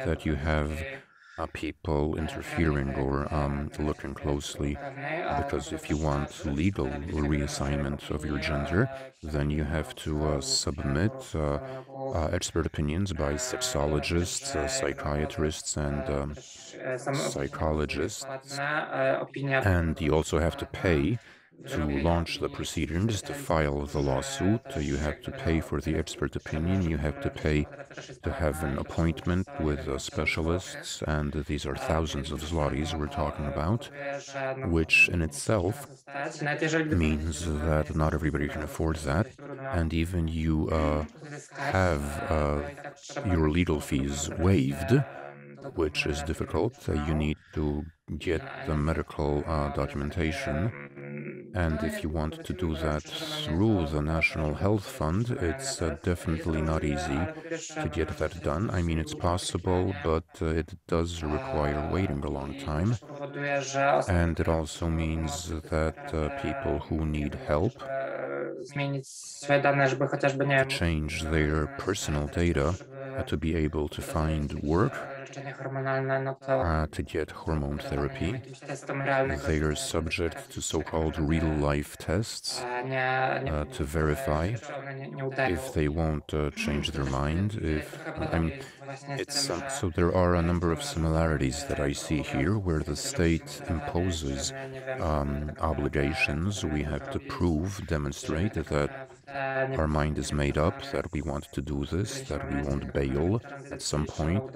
that you have uh, people interfering or um, looking closely, because if you want legal reassignment of your gender, then you have to uh, submit uh, uh, expert opinions by sexologists, uh, psychiatrists, and um, psychologists. And you also have to pay to launch the proceedings, to file the lawsuit. You have to pay for the expert opinion. You have to pay to have an appointment with uh, specialists. And these are thousands of zlotys we're talking about, which in itself means that not everybody can afford that. And even you uh, have uh, your legal fees waived, which is difficult. Uh, you need to get the medical uh, documentation. And if you want to do that through the National Health Fund, it's uh, definitely not easy to get that done. I mean, it's possible, but uh, it does require waiting a long time. powoduje, że osoby And it also means that uh, people who need help zmienić swoje dane, żeby chociażby, nie wiem, change their personal data to be able to find work, leczenie hormonalne, no to uh, to get hormone therapy. jakimś testom realnym They are subject to so called real life tests uh, to verify że one nie, nie udają. if they won't uh, change their mind. If I mean, so there are a number of similarities that I see here, where the state imposes um, obligations. We have to prove, demonstrate that our mind is made up, that we want to do this, that we won't bail at some point,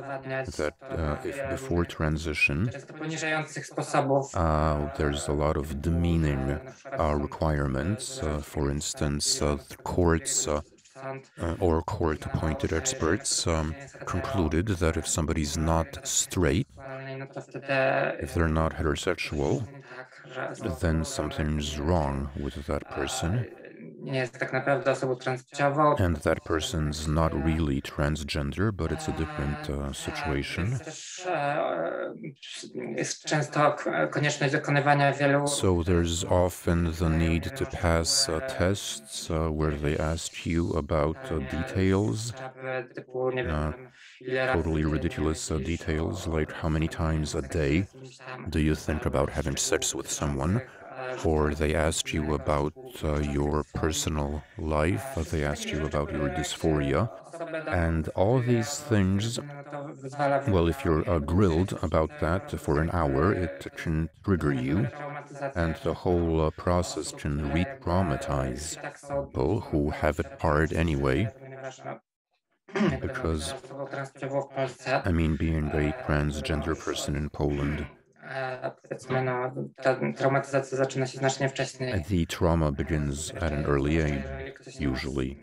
that uh, if before transition często poniżających sposobów uh, there's a lot of demeaning uh, requirements. Uh, for instance, uh, the courts uh, uh, or court appointed experts um, concluded that if somebody's not straight, seksualnej, no to wtedy if they're not heterosexual, tak, że są- then something's wrong with that person, nie jest tak naprawdę osobą transpłciową. and that person's not really transgender, but it's a different uh, situation. Jest też jest często k- konieczność dokonywania wielu So there's often the need to pass uh, tests uh, where they ask you about uh, details, sprawy typu, nie wiem, uh, tam, ile razy totally ridiculous uh, details, like how many times a day z kimś tam, do you think about having sex with someone, or they asked you about uh, your personal life, uh, they asked you about your dysphoria, and all these things. Well, if you're uh, grilled about that for an hour, it can trigger you, and the whole uh, process can re traumatize people who have it hard anyway. Because- I mean, being a transgender person in Poland, powiedzmy, no, ta traumatyzacja zaczyna się znacznie wcześniej. the trauma begins at an early age, Jeżeli ktoś nie ma usually,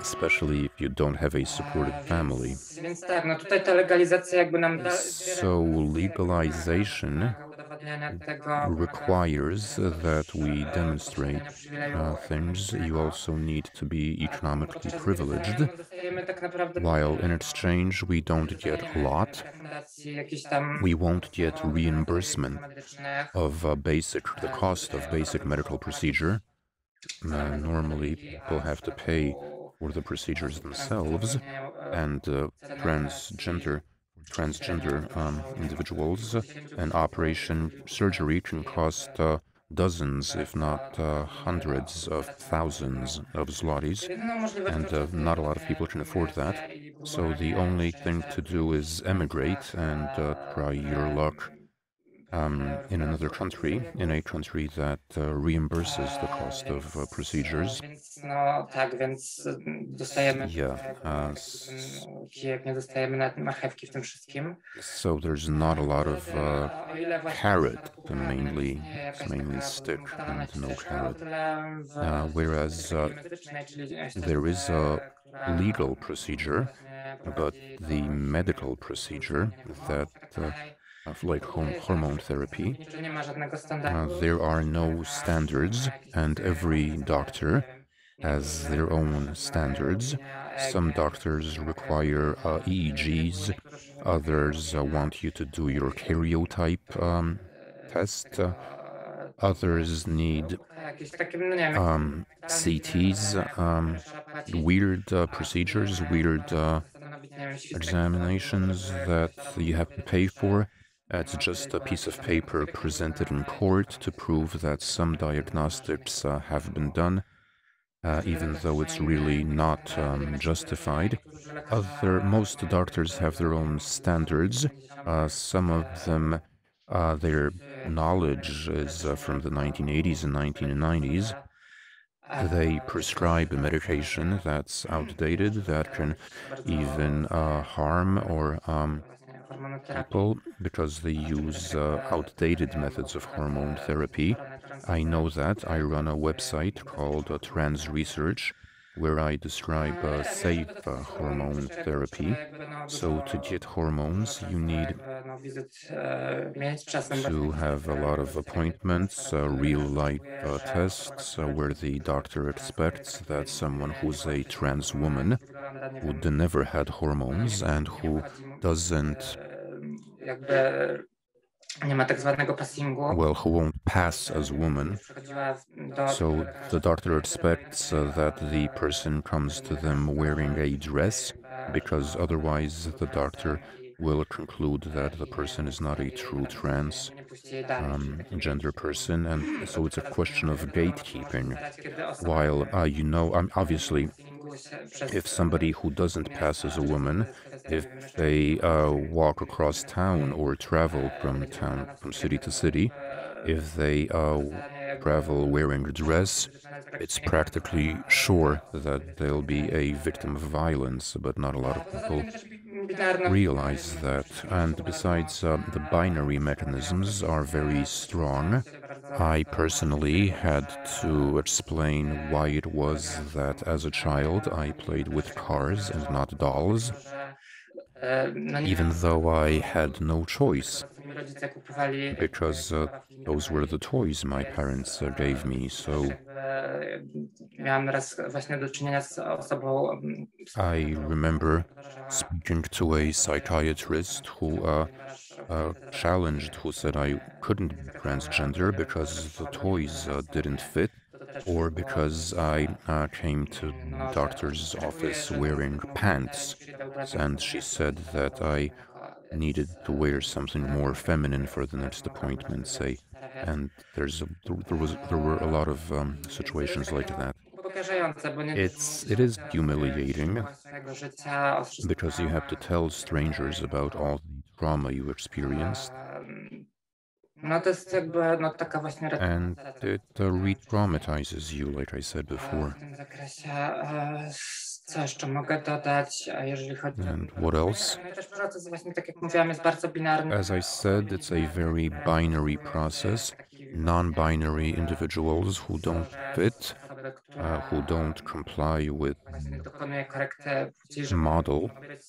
especially if you don't have a supportive family. Więc tak, no tutaj ta legalizacja jakby nam da, So, legalization requires that we demonstrate uh, things. You also need to be economically privileged, while in exchange, we don't get a lot. We won't get reimbursement of uh, basic, the cost of basic medical procedure. Uh, normally, people have to pay for the procedures themselves, and uh, transgender transgender um, individuals, an operation surgery can cost uh, dozens, if not uh, hundreds of thousands of zlotys, and uh, not a lot of people can afford that. So the only thing to do is emigrate and uh, try your luck um, in another country, in a country that uh, reimburses the cost of uh, procedures. Yeah, uh. So there's not a lot of uh, carrot, mainly mainly stick and no carrot. Uh, whereas there is a legal procedure, but the medical procedure that of like home, hormone therapy, Niczym nie ma żadnego standardu. uh, there are no standards, and every doctor has their own standards. Some doctors require uh, EEGs, others uh, want you to do your karyotype um, test, uh, others need jakieś takie, no nie wiem, um, CTs, um, weird uh, procedures, weird uh, zastanowić, nie wiem, jeśli examinations that you have to pay for. It's just a piece of paper presented in court to prove that some diagnostics uh, have been done, uh, even though it's really not um, justified. Other most doctors have their own standards. Uh, some of them, uh, their knowledge is uh, from the 1980s and 1990s. They prescribe a medication that's outdated, that can even uh, harm or um, people because they use uh, outdated methods of hormone therapy. I know that. I run a website called uh, Trans Research where I describe safe uh, hormone therapy. So, to get hormones, you need to have a lot of appointments, uh, real life uh, tests, uh, where the doctor expects that someone who's a trans woman who never had hormones and who doesn't, nie ma tak zwanego passingu. well, who won't pass as woman. So the doctor expects that the person comes to them wearing a dress because otherwise the doctor will conclude that the person is not a true trans nie puści jej dalej. um, gender person, and so it's a question of gatekeeping. While uh, you know, um, obviously, passingu się przez if somebody who doesn't pass as a woman, if they uh, walk across town or travel from town, from city to city, if they uh, travel wearing a dress, it's practically sure that they'll be a victim of violence, but not a lot of people realize that. And besides, uh, the binary mechanisms are very strong. I personally had to explain why it was that as a child I played with cars and not dolls, even though I had no choice, mi rodzice kupowali because uh, those were the toys my parents uh, gave me. So miałam raz właśnie do czynienia z osobą mm, I remember speaking to a psychiatrist who uh, uh, challenged, who said I couldn't be transgender because the toys uh, didn't fit, or because I uh, came to doctor's office wearing pants, and she said that I needed to wear something more feminine for the next appointment, say. And there's a, there, was there were a lot of um, situations like that. It's it is humiliating because you have to tell strangers about all the trauma you experienced, No to jest jakby no, taka właśnie and it uh, re-traumatizes you, like I said before. W tym zakresie co jeszcze mogę dodać, jeżeli chodzi. And what else? No i też proces właśnie, tak jak mówiłam, jest bardzo binarny. As I said, it's a very binary process. Non-binary individuals who don't fit, uh, who don't comply with właśnie dokonuje korekty płci, że model ma być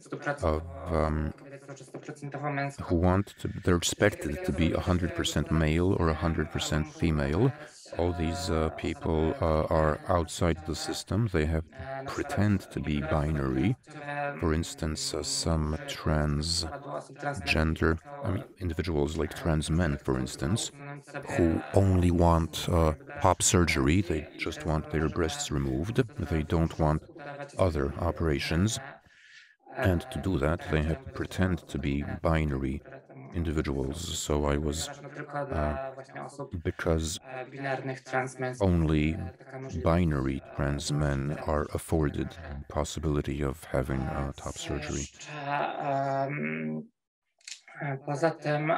stuprocentowo of um, who want to they're expected to be 100% male or 100% female. All these uh, people uh, are outside the system. They have pretend to be binary. For instance uh, some trans składu osób trans- gender I mean, individuals like trans men for instance who only want uh, top surgery. They just want their breasts removed. They don't want other operations and to do that they had to pretend to be binary individuals so i was ważne tylko dla właśnie osób because only binary trans men are afforded the possibility of having uh, top surgery. Jeszcze, em, Poza tym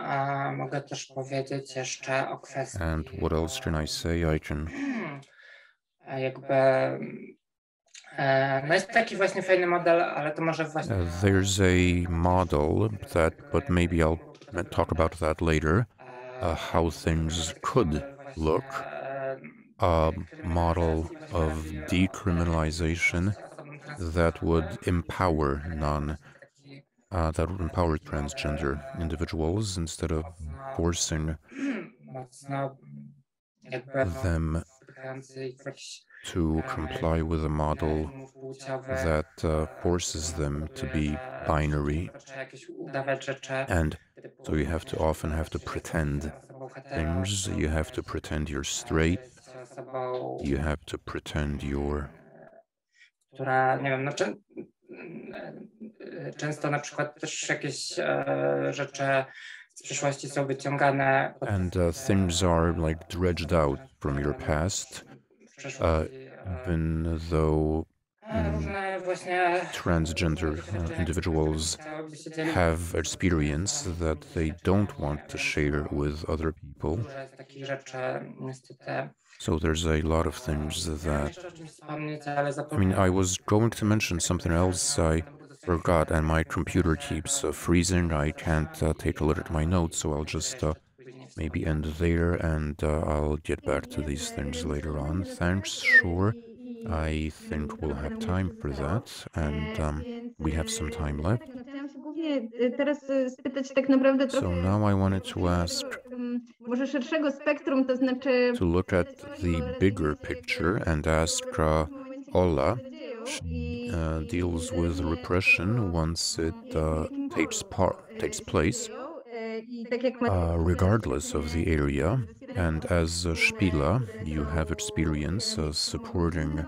mogę też powiedzieć jeszcze o kwestii And what else can I say? I can. Hmm. Hmm. There's a model that, but maybe I'll talk about that later. Uh, how things could look. A model of decriminalization that would empower non, uh, that would empower transgender individuals instead of forcing them spotykający ich w jakiś to comply with a model that uh, forces them to be binary, troszeczkę jakieś udawać rzeczy, and so you have to often have to pretend things. You have to pretend you're straight. You have to pretend you're która, nie wiem, no, czę, często na przykład też jakieś rzeczy z przeszłości są wyciągane. pod- and uh, things are like dredged out from your past, e, even though e, transgender uh, individuals have experience that they don't want to share with other people. So there's a lot of things that I mean, I was going to mention something else I forgot, and my computer keeps uh, freezing. I can't uh, take a look at my notes, so I'll just uh, maybe end there and uh, I'll get back to these things later on. Thanks, sure. I think we'll have time for that, and um, we have some time left. So now I wanted to ask to look at the bigger picture and ask uh, Ola. Uh, deals with repression once it uh, takes part takes place. Uh, regardless of the area. And as a Szpila, you have experience uh, supporting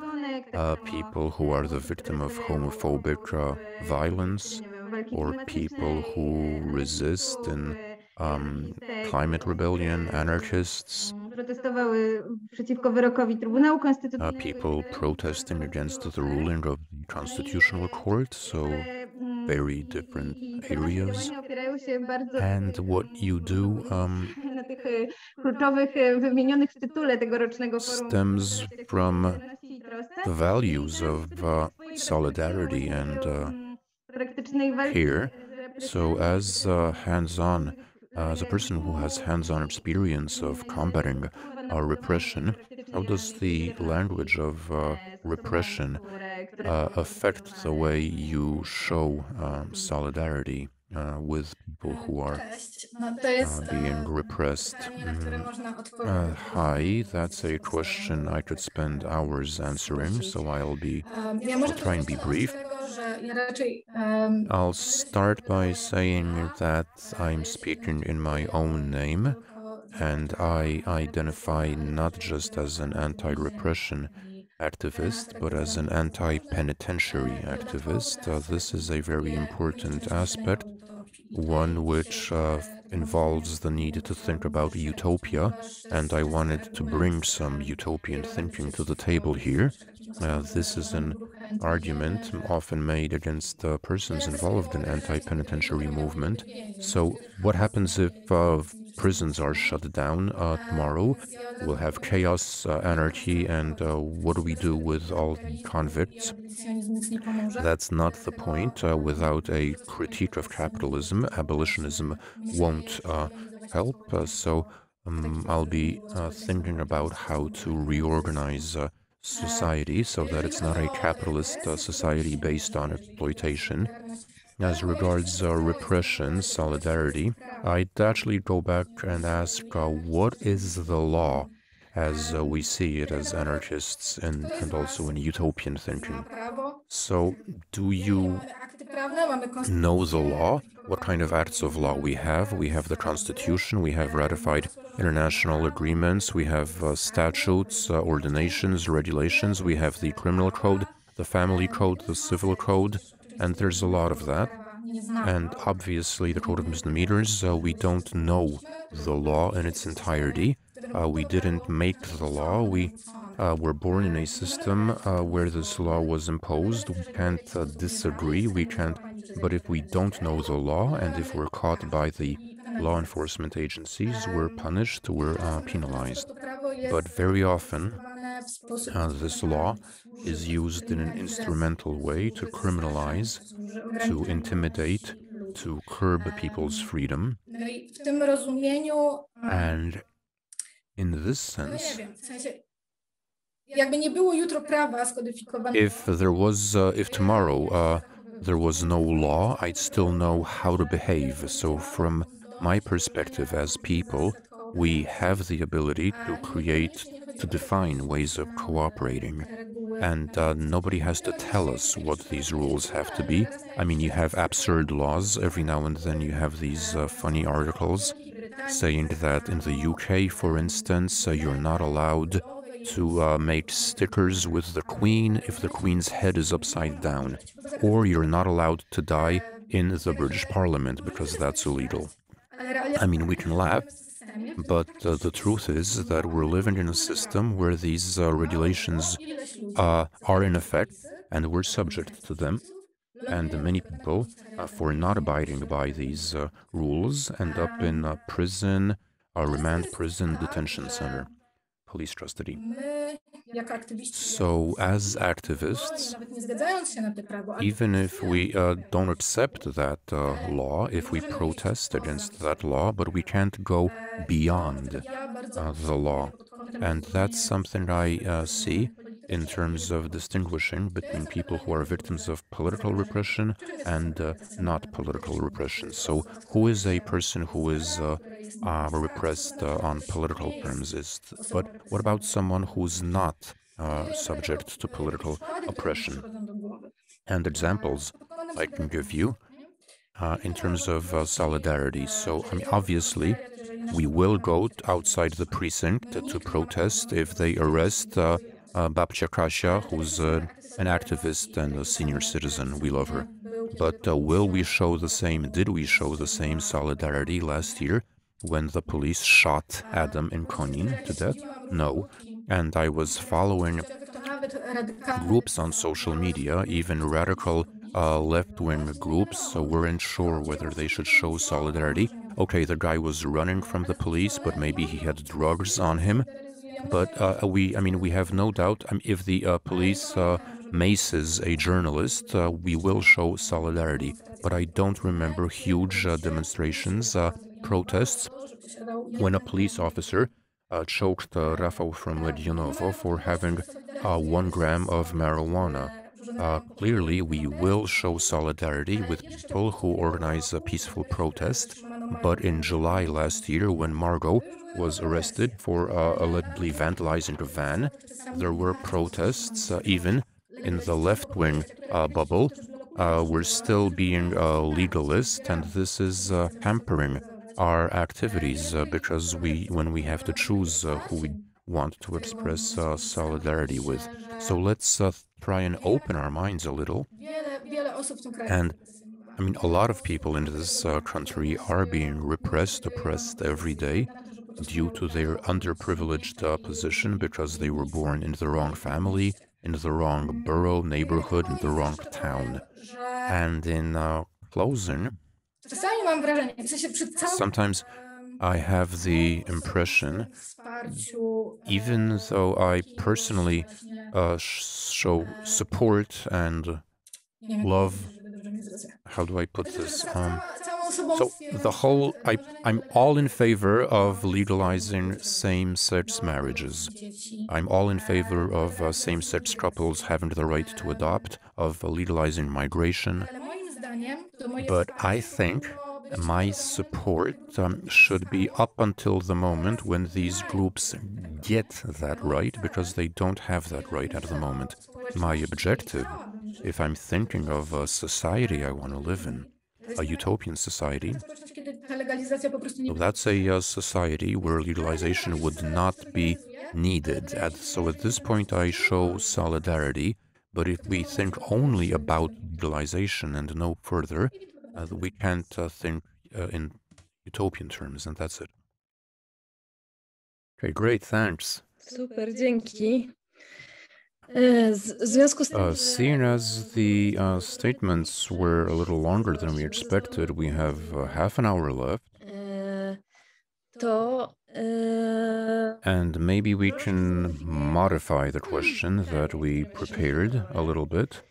uh, people who are the victim of homophobic uh, violence or people who resist in um, climate rebellion, anarchists, uh, people protesting against the ruling of the Constitutional Court. So very different areas. Opierają się bardzo And what you do um, na tych kluczowych wymienionych w tytule tegorocznego forum stems from Solidarności i Trosce. the values of uh, solidarity and uh, praktycznej here. So, as uh, hands on, as a person who has hands on experience of combating uh, repression, how does the language of uh, repression uh, affect the way you show um, solidarity uh, with people who are uh, being repressed? Mm, Uh, hi, that's a question I could spend hours answering, so I'll be I'll try and be brief. I'll start by saying that I'm speaking in my own name, and I identify not just as an anti repression activist, but as an anti penitentiary activist. Uh, this is a very important aspect, one which uh, involves the need to think about utopia, and I wanted to bring some utopian thinking to the table here. Uh, this is an argument often made against uh, persons involved in anti-penitentiary movement. So, what happens if uh, prisons are shut down uh, tomorrow? We'll have chaos, anarchy, and what do we do with all the convicts? That's not the point. Without a critique of capitalism, abolitionism won't help. So um, I'll be uh, thinking about how to reorganize uh, society so that it's not a capitalist uh, society based on exploitation. As regards uh, repression, solidarity, I'd actually go back and ask uh, what is the law as uh, we see it as anarchists and, and also in utopian thinking. So, do you know the law? What kind of acts of law we have? We have the Constitution, we have ratified international agreements, we have uh, statutes, uh, ordinations, regulations, we have the criminal code, the family code, the civil code, and there's a lot of that. And obviously, the Code of Misdemeanors, uh, we don't know the law in its entirety. Uh, we didn't make the law. We uh, were born in a system uh, where this law was imposed. We can't uh, disagree. We can't. But if we don't know the law and if we're caught by the law enforcement agencies, we're punished, we're uh, penalized. To prawo jest But very often, stosowane w sposób uh, this law is used in an instrumental way to criminalize, to intimidate, to curb people's freedom. No i w tym rozumieniu, And in this sense, wiem, w sensie, jakby nie było jutro prawa skodyfikowanego, if there was, uh, if tomorrow uh, there was no law, I'd still know how to behave. So, from my perspective as people, we have the ability to create to define ways of cooperating. And uh, nobody has to tell us what these rules have to be. I mean, you have absurd laws. Every now and then you have these uh, funny articles saying that in the UK, for instance, uh, you're not allowed to uh, make stickers with the Queen if the Queen's head is upside down, or you're not allowed to die in the British Parliament because that's illegal. I mean, we can laugh, but uh, the truth is that we're living in a system where these uh, regulations uh, are in effect and we're subject to them. And many people, uh, for not abiding by these uh, rules, end up in uh, prison, a remand prison detention center, police custody. So, as activists, even if we uh, don't accept that uh, law, if we protest against that law, but we can't go beyond uh, the law. And that's something I uh, see in terms of distinguishing between people who are victims of political repression and uh, not political repression. So, who is a person who is uh, uh, repressed uh, on political terms? Is but what about someone who's not uh, subject to political oppression? And examples I can give you uh, in terms of solidarity. So, I mean, obviously, we will go outside the precinct to protest if they arrest uh, uh, who's uh, an activist and a senior citizen. We love her. But uh, will we show the same, did we show the same solidarity last year when the police shot Adam in Konin to death? No. And I was following groups on social media, even radical uh, left wing groups, so weren't sure whether they should show solidarity. Okay, the guy was running from the police, but maybe he had drugs on him. But uh, we, I mean, we have no doubt. Mean, if the uh, police uh, maces a journalist, uh, we will show solidarity. But I don't remember huge uh, demonstrations, uh, protests, when a police officer choked uh, Rafał from Legionowo for having one gram of marijuana. clearly, we will show solidarity with people who organize a peaceful protest. But in July last year, when Margot was arrested for uh, allegedly vandalizing a van. There were protests, uh, even in the left wing uh, bubble. Uh, we're still being uh, legalist, and this is uh, hampering our activities because we, when we have to choose who we want to express solidarity with. So let's try and open our minds a little. And I mean, a lot of people in this country are being repressed, oppressed every day due to their underprivileged uh, position because they were born into the wrong family, in the wrong borough, neighborhood, in the wrong town. And in uh, closing, sometimes I have the impression, even though I personally uh, show support and love, how do I put this? Um, so the whole, I, I'm all in favor of legalizing same-sex marriages. I'm all in favor of uh, same-sex couples having the right to adopt, of legalizing migration. But I think my support um, should be up until the moment when these groups get that right, because they don't have that right at the moment. My objective, if I'm thinking of a society I want to live in, a utopian society. So that's a uh, society where legalization would not be needed. At, so at this point, I show solidarity. But if we think only about legalization and no further, uh, we can't uh, think uh, in utopian terms, and that's it. Okay, great, thanks. Super, dzięki. W związku z tym, Uh, seeing as the uh, statements were a little longer than we expected, we have uh, half an hour left, and maybe we can modify the question that we prepared a little bit.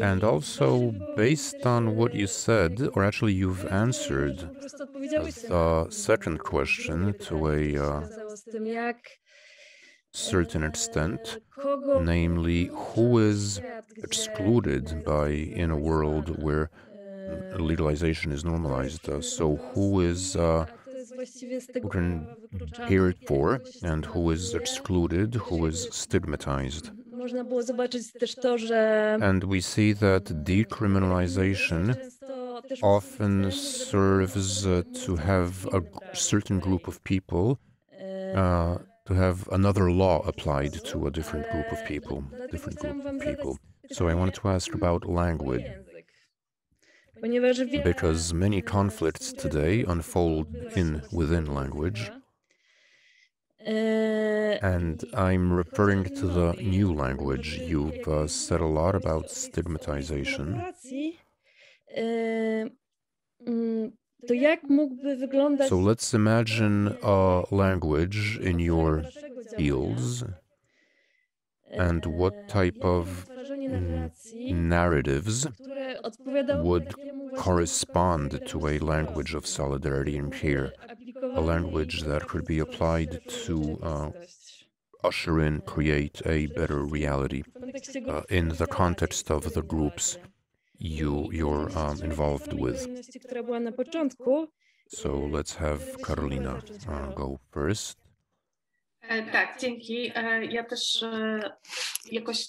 And also, based on what you said, or actually you've answered po prostu odpowiedziałeś the second question to a uh, związało z tym, jak certain extent, e, namely, who is excluded by in a world where legalization is normalized. Uh, so, who is uh, who can wykluczany, cared for and who is excluded, who is stigmatized. And we see that decriminalization often serves uh, to have a certain group of people uh, to have another law applied to a different group of people, different group of people. So I wanted to ask about language because many conflicts today unfold in within language. And I'm referring to the new language. You've uh, said a lot about stigmatization. So let's imagine a language in your fields and what type of mm, narratives would correspond to a language of solidarity and care, a language that could be applied to uh, usher in, create a better reality uh, in the context of the groups. You you're um, involved with. kolejności, która była na początku, So let's have Karolina uh, go first. Tak, dzięki. Ja też jakoś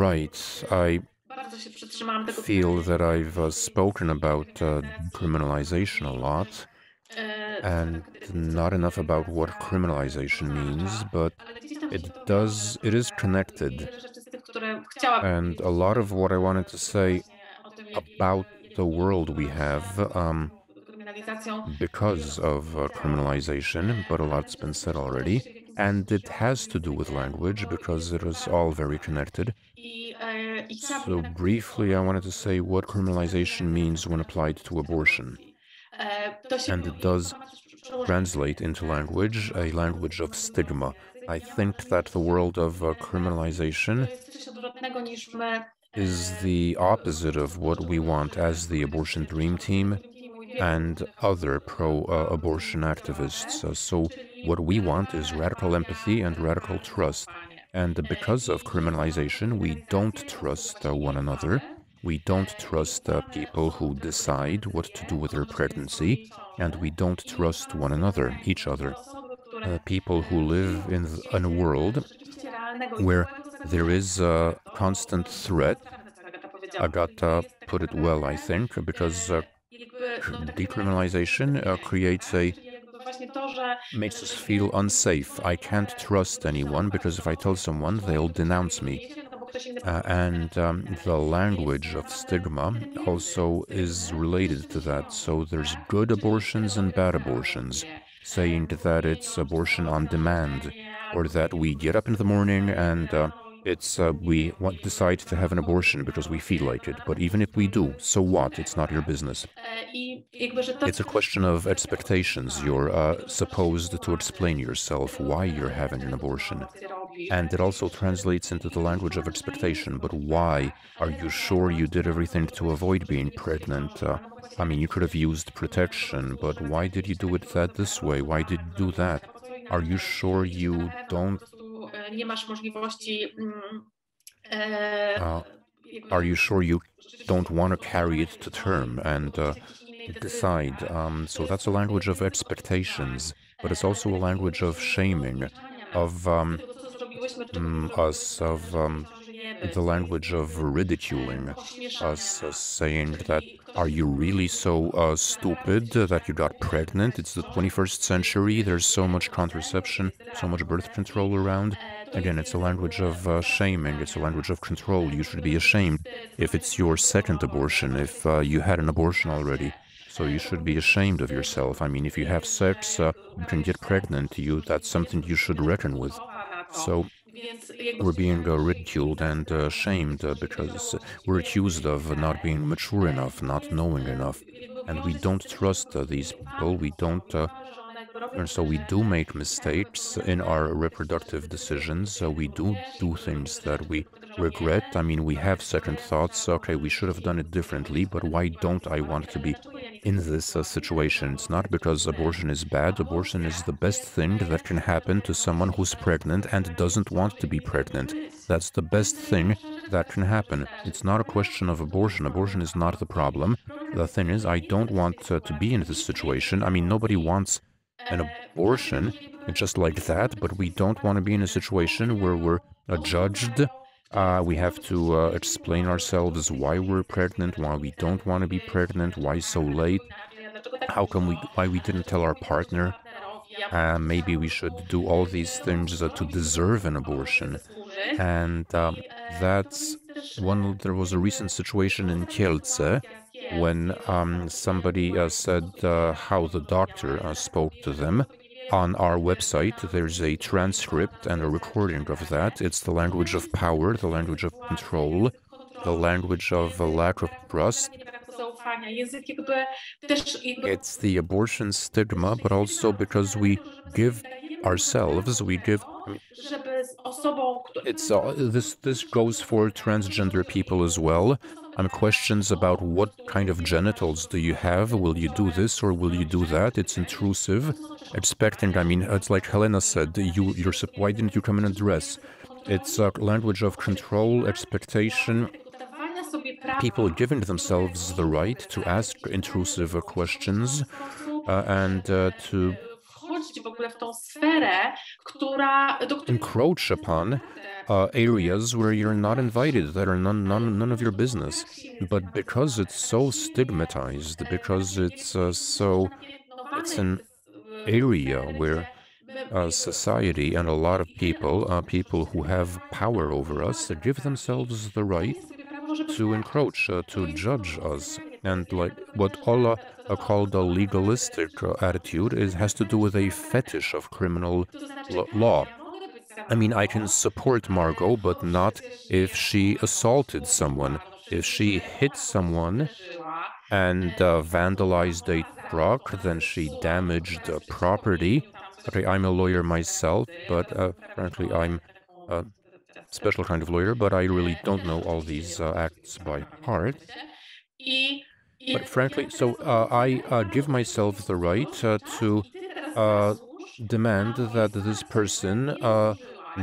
Right. I bardzo się przytrzymałam tego feel that I've uh, spoken about uh, criminalization a lot and not enough about what criminalization means, but ale gdzieś tam it does, it is connected. Wiele rzeczy z tych, które chciałabym And a lot of what I wanted to say właśnie o tym, jak- about the world we have um, because of uh, criminalization, but a lot's been said already. And it has to do with language because it is all very connected. So, briefly, I wanted to say what criminalization means when applied to abortion. And it does to ma też przełożenie Translate into language, a language of stigma. I think that the world of uh, criminalization is the opposite of what we want as the abortion dream team and other pro uh, abortion activists. Uh, so, what we want is radical empathy and radical trust. And because of criminalization, we don't trust uh, one another. We don't trust uh, people who decide what to do with their pregnancy. And we don't trust one another, each other. Uh, people who live in, in a world where there is a constant threat. Agata put it well, I think, because uh, decriminalization uh, creates a makes us feel unsafe. I can't trust anyone because if I tell someone, they'll denounce me. Uh, and um, the language of stigma also is related to that. So there's good abortions and bad abortions, saying that it's abortion on demand, or that we get up in the morning and uh, it's uh, we want, decide to have an abortion because we feel like it. But even if we do, so what? It's not your business. It's a question of expectations. You're uh, supposed to explain yourself why you're having an abortion. And it also translates into the language of expectation. But why? Are you sure you did everything to avoid being pregnant? Uh, I mean, you could have used protection, but why did you do it that this way? Why did you do that? Are you sure you don't? Uh, are you sure you don't want to carry it to term and uh, decide? Um, so that's a language of expectations, but it's also a language of shaming, of um, mm, us, of um, the language of ridiculing us, uh, saying that are you really so uh, stupid that you got pregnant? It's the 21st century. There's so much contraception, so much birth control around. Again, it's a language of uh, shaming. It's a language of control. You should be ashamed if it's your second abortion, if uh, you had an abortion already. So you should be ashamed of yourself. I mean, if you have sex, uh, you can get pregnant. You that's something you should reckon with. So we're being uh, ridiculed and uh, shamed uh, because we're accused of not being mature enough, not knowing enough, and we don't trust uh, these people. We don't. Uh, and so we do make mistakes in our reproductive decisions. So we do do things that we regret. I mean, we have second thoughts. Okay, we should have done it differently, but why don't I want to be in this uh, situation? It's not because abortion is bad. Abortion is the best thing that can happen to someone who's pregnant and doesn't want to be pregnant. That's the best thing that can happen. It's not a question of abortion. Abortion is not the problem. the thing is, I don't want uh, to be in this situation. I mean, nobody wants an abortion just like that, but we don't want to be in a situation where we're judged. Uh, we have to uh, explain ourselves why we're pregnant, why we don't want to be pregnant, why so late, how come we, why we didn't tell our partner. Uh, maybe we should do all these things uh, to deserve an abortion. And um, that's one. There was a recent situation in Kielce when um, somebody uh, said uh, how the doctor spoke to them. On our website, there's a transcript and a recording of that. It's the language of power, the language of control, the language of a lack of trust. It's the abortion stigma, but also because we give ourselves, we give. It's uh, this. This goes for transgender people as well. Um, questions about what kind of genitals do you have? Will you do this or will you do that? It's intrusive. Expecting. I mean, it's like Helena said. You, you're. Why didn't you come in a dress? It's a language of control, expectation, people giving themselves the right to ask intrusive questions uh, and uh, to encroach upon uh, areas where you're not invited, that are none, none, none of your business. But because it's so stigmatized, because it's uh, so, it's an area where uh, society and a lot of people, uh, people who have power over us, give themselves the right to encroach, uh, to judge us. And like what Ola called a legalistic uh, attitude is has to do with a fetish of criminal law. I mean, I can support Margot, but not if she assaulted someone. If she hit someone and uh, vandalized a truck, then she damaged uh, property. Okay, I'm a lawyer myself, but uh, frankly, I'm a special kind of lawyer, but I really don't know all these uh, acts by heart. But frankly, so uh, I uh, give myself the right uh, to uh, demand that this person uh,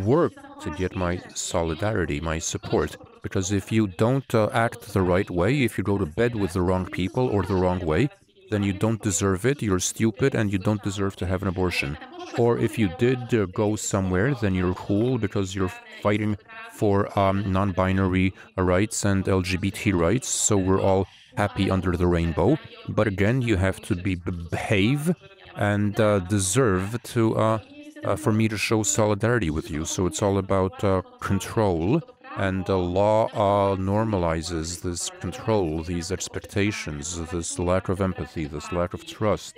work to get my solidarity, my support. Because if you don't uh, act the right way, if you go to bed with the wrong people or the wrong way, then you don't deserve it, you're stupid, and you don't deserve to have an abortion. Or if you did uh, go somewhere, then you're cool because you're fighting for um, non binary rights and LGBT rights, so we're all happy under the rainbow. But again, you have to be behave and uh, deserve to uh, uh, for me to show solidarity with you. So it's all about uh, control, and the law uh, normalizes this control, these expectations, this lack of empathy, this lack of trust.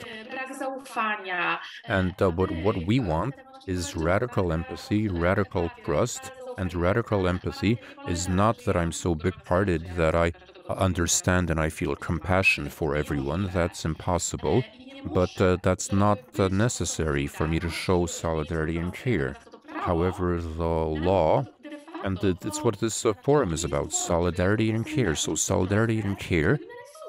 And uh, what what we want is radical empathy, radical trust, and radical empathy is not that I'm so big-hearted that I understand and I feel compassion for everyone. That's impossible but uh, that's not uh, necessary for me to show solidarity and care. However, the law, and it's what this uh, forum is about solidarity and care. So, solidarity and care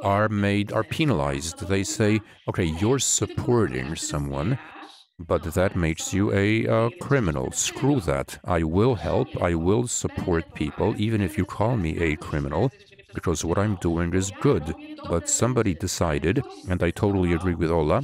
are made, are penalized. They say, okay, you're supporting someone, but that makes you a uh, criminal. Screw that. I will help, I will support people, even if you call me a criminal because what I'm doing is good. But somebody decided, and I totally agree with Ola,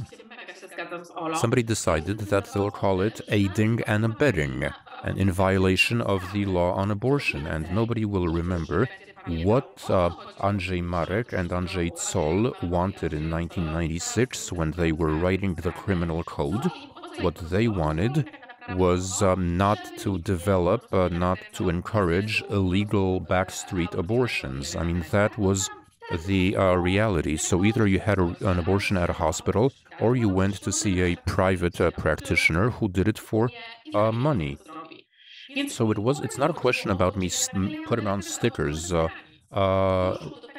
somebody decided that they'll call it aiding and abetting, and in violation of the law on abortion, and nobody will remember what uh, Andrzej Marek and Andrzej Zoll wanted in 1996 when they were writing the criminal code. What they wanted was um, not to develop, uh, not to encourage illegal backstreet abortions. I mean, that was the uh, reality. So either you had a, an abortion at a hospital or you went to see a private uh, practitioner who did it for uh, money. So it was. It's not a question about me putting on stickers uh, uh,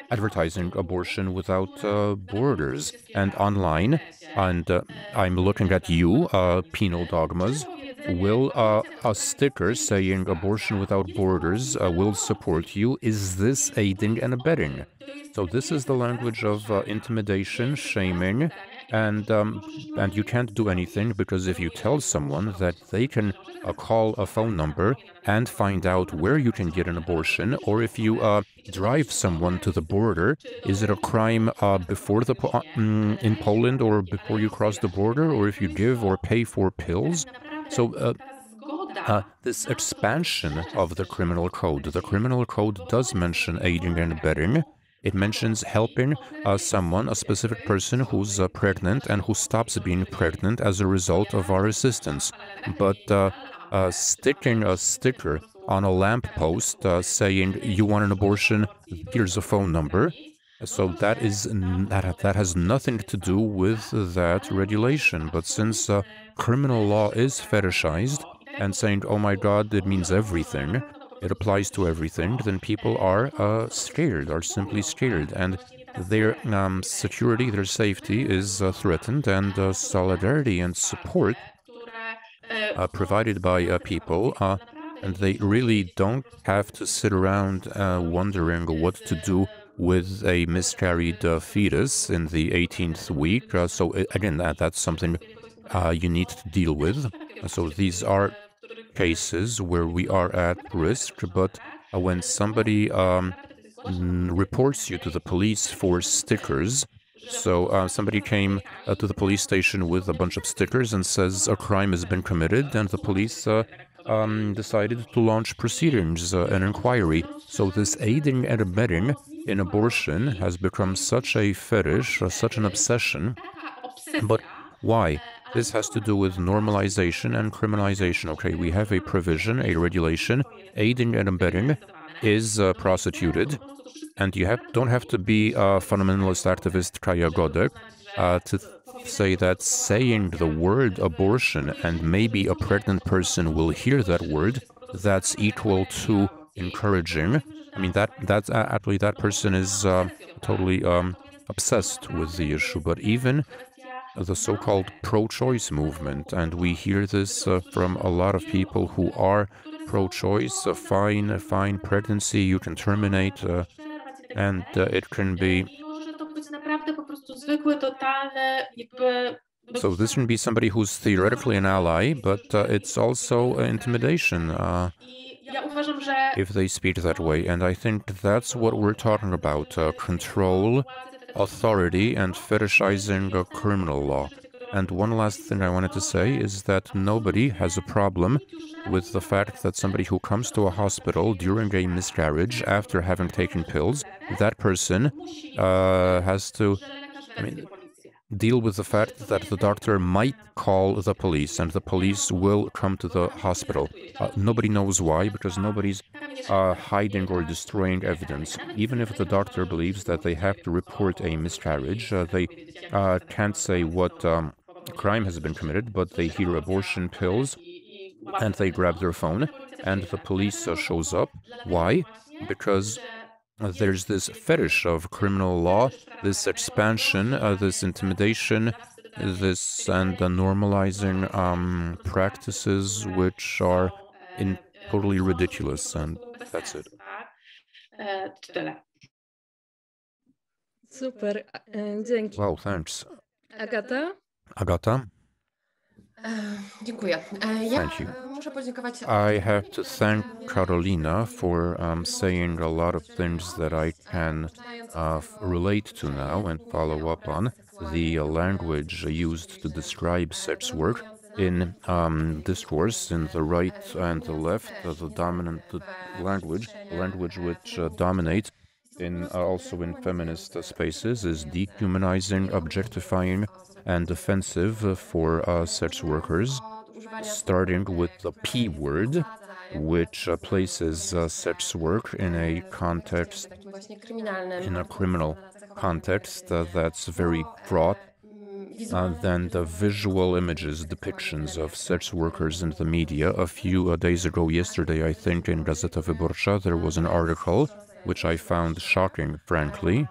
advertising abortion without borders and online. And I'm looking at you, penal dogmas. Will uh, a sticker saying abortion without borders uh, will support you? Is this aiding and abetting? So this is the language of uh, intimidation shaming and um, and you can't do anything because if you tell someone that they can uh, call a phone number and find out where you can get an abortion, or if you uh, drive someone to the border, is it a crime uh, before the po- mm, in Poland or before you cross the border, or if you give or pay for pills? So. Uh, uh, this expansion of the criminal code. The criminal code does mention aiding and abetting, it mentions helping uh, someone, a specific person who's uh, pregnant and who stops being pregnant as a result of our assistance. But uh, sticking a sticker on a lamppost uh, saying, You want an abortion? Here's a phone number. So that is that, that has nothing to do with that regulation. But since uh, criminal law is fetishized and saying, "Oh my God," it means everything it applies to everything, then people are uh, scared, are simply scared, and their um, security, their safety is uh, threatened, and uh, solidarity and support uh, provided by uh, people, uh, and they really don't have to sit around wondering what to do with a miscarried fetus in the 18th week. so again, that, that's something you need to deal with. So these are cases where we are at risk, but uh, when somebody um, reports you to the police for stickers, so uh, somebody came uh, to the police station with a bunch of stickers and says a crime has been committed, and the police uh, um, decided to launch proceedings, uh, an inquiry. So this aiding and abetting in abortion has become such a fetish, uh, such an obsession. But why? This has to do with normalization and criminalization. Okay, we have a provision, a regulation. Aiding and abetting is uh, prosecuted, and you have, don't have to be a fundamentalist activist Kaja Godek uh, to say that saying the word abortion and maybe a pregnant person will hear that word, that's equal to encouraging. I mean, that that's actually that person is uh, totally um, obsessed with the issue. But even the so called pro choice movement. And we hear this uh, from a lot of people who are pro choice. A fine, fine pregnancy you can terminate, uh, and uh, it can be. So this can be somebody who's theoretically an ally, but uh, it's also intimidation uh, if they speak that way. And I think that's what we're talking about uh, control authority and fetishizing criminal law. And one last thing I wanted to say is that nobody has a problem with the fact that somebody who comes to a hospital during a miscarriage after having taken pills, that person uh, has to. I mean, deal with the fact that the doctor might call the police and the police will come to the hospital. Uh, nobody knows why, because nobody's uh, hiding or destroying evidence. Even if the doctor believes that they have to report a miscarriage, uh, they uh, can't say what um, crime has been committed, but they hear abortion pills and they grab their phone and the police shows up. Why? Because there's this fetish of criminal law, this expansion, uh, this intimidation, this and the normalizing um, practices which are in totally ridiculous, and that's it. Super, dzięki. Wow, thanks. Agata? Agata? Dziękuję. Ja muszę. I have to thank Karolina for um, saying a lot of things that I can uh, relate to now and follow up on. The language used to describe sex work in um, discourse in the right and the left, uh, the dominant language, language which uh, dominates in uh, also in feminist spaces is dehumanizing, objectifying, and offensive for uh, sex workers, starting with the P word, which uh, places uh, sex work in a context, in a criminal context uh, that's very broad. Uh, then the visual images, depictions of sex workers in the media. A few uh, days ago, yesterday, I think, in Gazeta Wyborcza, there was an article which I found shocking, frankly,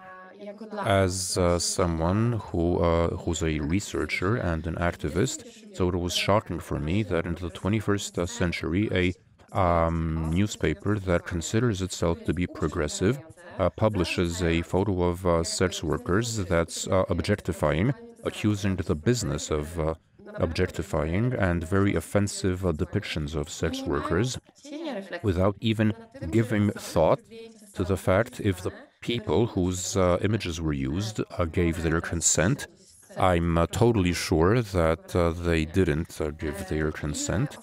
as uh, someone who uh, who's a researcher and an activist. So it was shocking for me that in the 21st uh, century, a um, newspaper that considers itself to be progressive uh, publishes a photo of uh, sex workers that's uh, objectifying, accusing the business of objectifying and very offensive depictions of sex workers without even giving thought to the fact if the people whose uh, images were used uh, gave their consent. I'm uh, totally sure that uh, they didn't uh, give their consent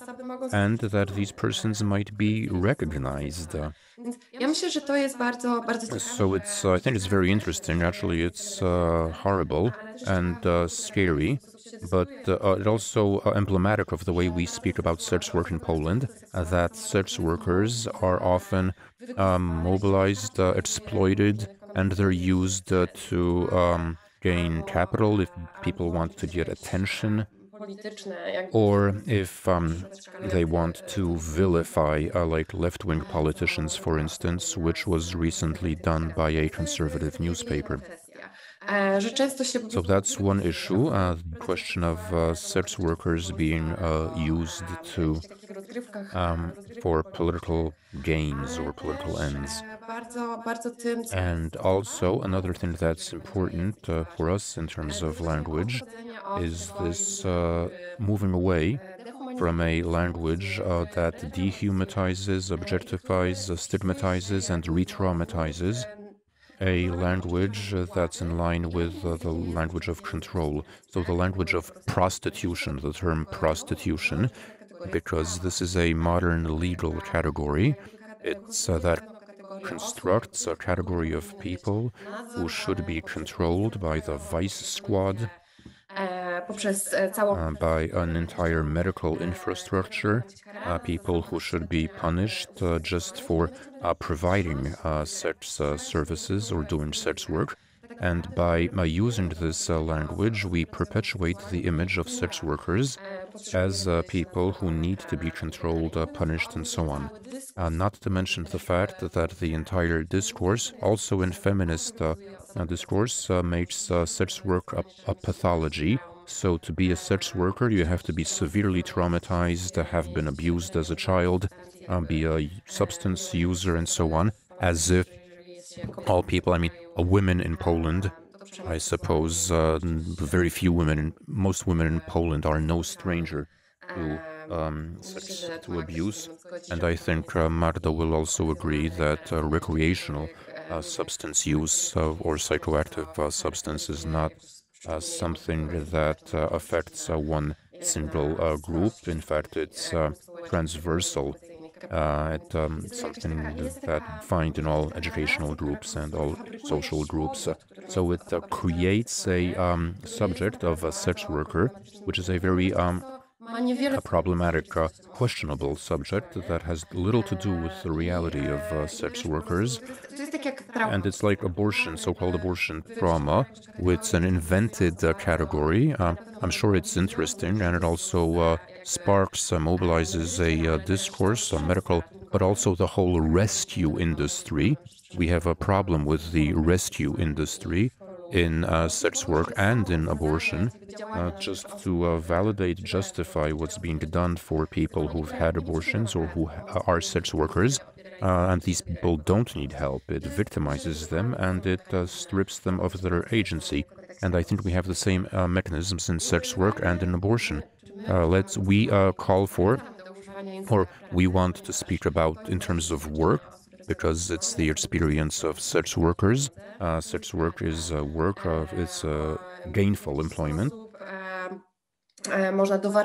and that these persons might be recognized. Więc ja myślę, że to jest bardzo, bardzo ciekawe. So it's, uh, I think it's very interesting. Actually, it's uh, horrible and uh, scary, but uh, it also uh, emblematic of the way we speak about sex work in Poland. Uh, that sex workers are often um, mobilized, uh, exploited, and they're used uh, to um, gain capital if people want to get attention polityczne, jak or if um, they want to vilify uh, like left-wing politicians, for instance, which was recently done by a conservative newspaper. So that's one issue, uh, the question of uh, sex workers being uh, used to w takich rozgrywkach um, for political gains or political ends. bardzo, bardzo tym, co And also another thing that's important uh, for us in terms of language is this uh, moving away from a language uh, that dehumanizes, objectifies, uh, stigmatizes, and re traumatizes. A language that's in line with uh, the language of control. So, the language of prostitution, the term prostitution, because this is a modern legal category. It's uh, that constructs a category of people who should be controlled by the vice squad, uh, by an entire medical infrastructure, uh, people who should be punished uh, just for uh, providing uh, sex uh, services or doing sex work. And by uh, using this uh, language, we perpetuate the image of sex workers as uh, people who need to be controlled, uh, punished, and so on. Uh, not to mention the fact that the entire discourse, also in feminist uh, uh, discourse, uh, makes uh, sex work a, a pathology. So, to be a sex worker, you have to be severely traumatized, have been abused as a child, uh, be a substance user, and so on, as if all people, I mean, women in Poland, I suppose uh, very few women, most women in Poland are no stranger to um, sex, to abuse. And I think uh, Marta will also agree that uh, recreational substance use uh, or psychoactive uh, substance is not uh, something that affects one single group. In fact, it's transversal. Uh, um, something that find in all educational groups and all social groups. So it uh, creates a um, subject of a sex worker, which is a very um, a problematic, uh, questionable subject that has little to do with the reality of uh, sex workers. And it's like abortion, so called abortion trauma. It's an invented uh, category. Uh, I'm sure it's interesting and it also uh, sparks, uh, mobilizes a discourse, a medical, but also the whole rescue industry. We have a problem with the rescue industry in uh, sex work and in abortion, uh, just to uh, validate, justify what's being done for people who've had abortions or who are sex workers. Uh, and these people don't need help. It victimizes them and it uh, strips them of their agency. And I think we have the same uh, mechanisms in sex work and in abortion. Let's we call for, or we want to speak about in terms of work, because it's the experience of sex workers. Uh, sex work is uh, work of it's uh, gainful employment,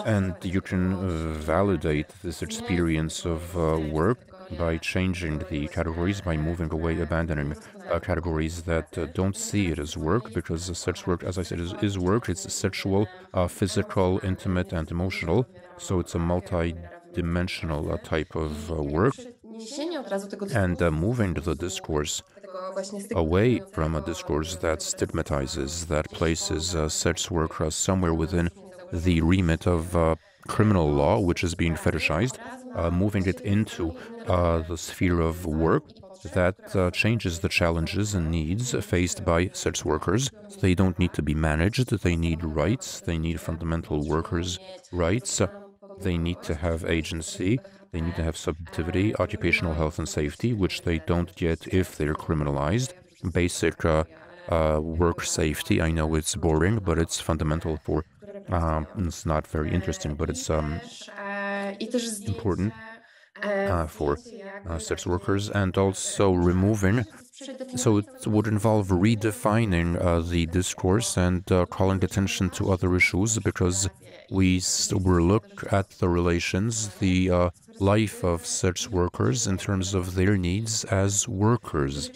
and you can uh, validate this experience of uh, work by changing the categories, by moving away, abandoning uh, categories that uh, don't see it as work, because sex work, as I said, is, is work. It's sexual, uh, physical, intimate, and emotional. So it's a multi-dimensional uh, type of work. Niesienie od razu tego And uh, moving the discourse tego właśnie stygmatyzacji. away from a discourse that stigmatizes, that places uh, sex work uh, somewhere within the remit of uh, criminal law, which is being fetishized, uh, moving it into uh, the sphere of work that uh, changes the challenges and needs faced by sex workers. They don't need to be managed, they need rights, they need fundamental workers' rights, they need to have agency. They need to have subjectivity, occupational health and safety, which they don't get if they're criminalized. Basic uh, uh, work safety. I know it's boring, but it's fundamental for. Um, it's not very interesting, but it's um, important uh, for uh, sex workers, and also removing. So it would involve redefining uh, the discourse and uh, calling attention to other issues because we we look at the relations, the life of such workers in terms of their needs as workers.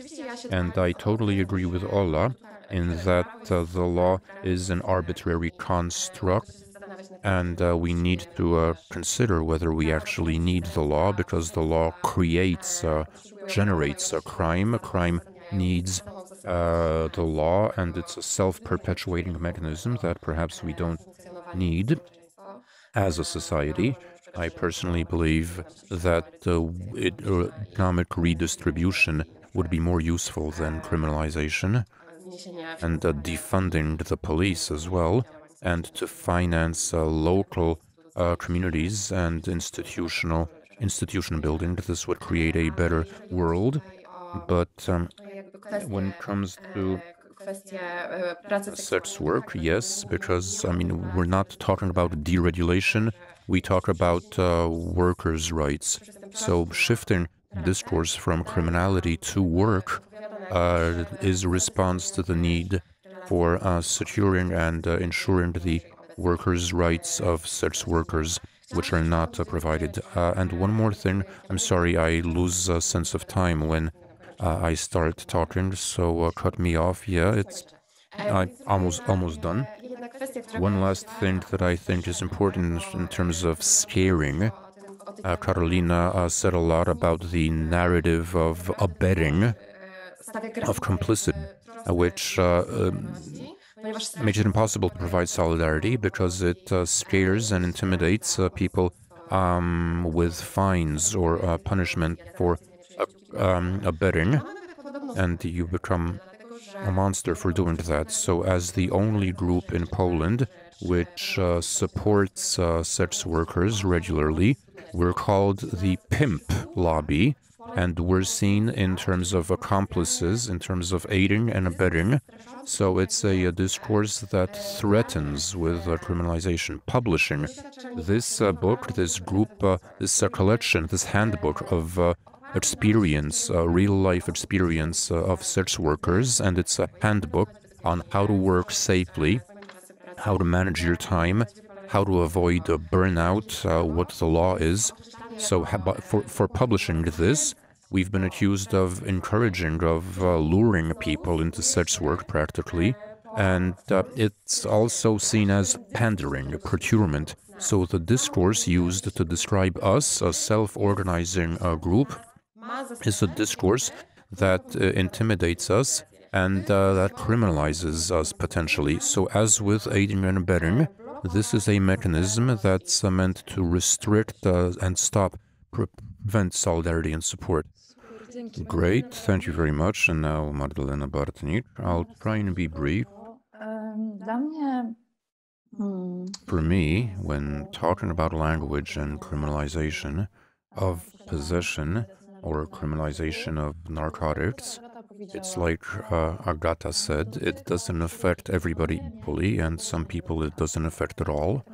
And I totally agree with Ola in that uh, the law is an arbitrary construct and uh, we need to uh, consider whether we actually need the law because the law creates, uh, generates a crime. A crime needs uh, the law, and it's a self perpetuating mechanism that perhaps we don't need as a society. I personally believe that uh, it, uh, economic redistribution would be more useful than criminalization and defunding the police as well and to finance uh, local uh, communities and institutional institution building. This would create a better world. But um, when it comes to sex work, yes, because I mean we're not talking about deregulation. We talk about uh, workers' rights. So shifting discourse from criminality to work uh, is a response to the need for uh, securing and uh, ensuring the workers' rights of sex workers, which are not uh, provided. Uh, and one more thing, I'm sorry, I lose a sense of time when uh, I start talking, so cut me off. Yeah, it's I almost almost done. One last thing that I think is important in terms of scaring. Karolina said a lot about the narrative of abetting, of complicity which uh, um, makes it impossible to provide solidarity because it uh, scares and intimidates uh, people um, with fines or punishment for um, abetting, and you become a monster for doing that. So, as the only group in Poland which uh, supports uh, sex workers regularly, we're called the Pimp Lobby, and we're seen in terms of accomplices, in terms of aiding and abetting. So it's a, a discourse that threatens with uh, criminalization. Publishing this uh, book, this group, uh, this uh, collection, this handbook of uh, experience, uh, real life experience of sex workers, and it's a handbook on how to work safely, how to manage your time, how to avoid burnout, what the law is. So, for, for publishing this, We've been accused of encouraging, of uh, luring people into sex work practically, and uh, it's also seen as pandering, procurement. So the discourse used to describe us, a self organizing uh, group, is a discourse that uh, intimidates us and uh, that criminalizes us potentially. So, as with aiding and abetting, this is a mechanism that's uh, meant to restrict and stop, prevent solidarity and support. Great, thank you very much. And now Magdalena Bartnik. I'll try and be brief. For me, when talking about language and criminalization of possession or criminalization of narcotics, it's like uh, Agata said, it doesn't affect everybody equally, and some people it doesn't affect at all.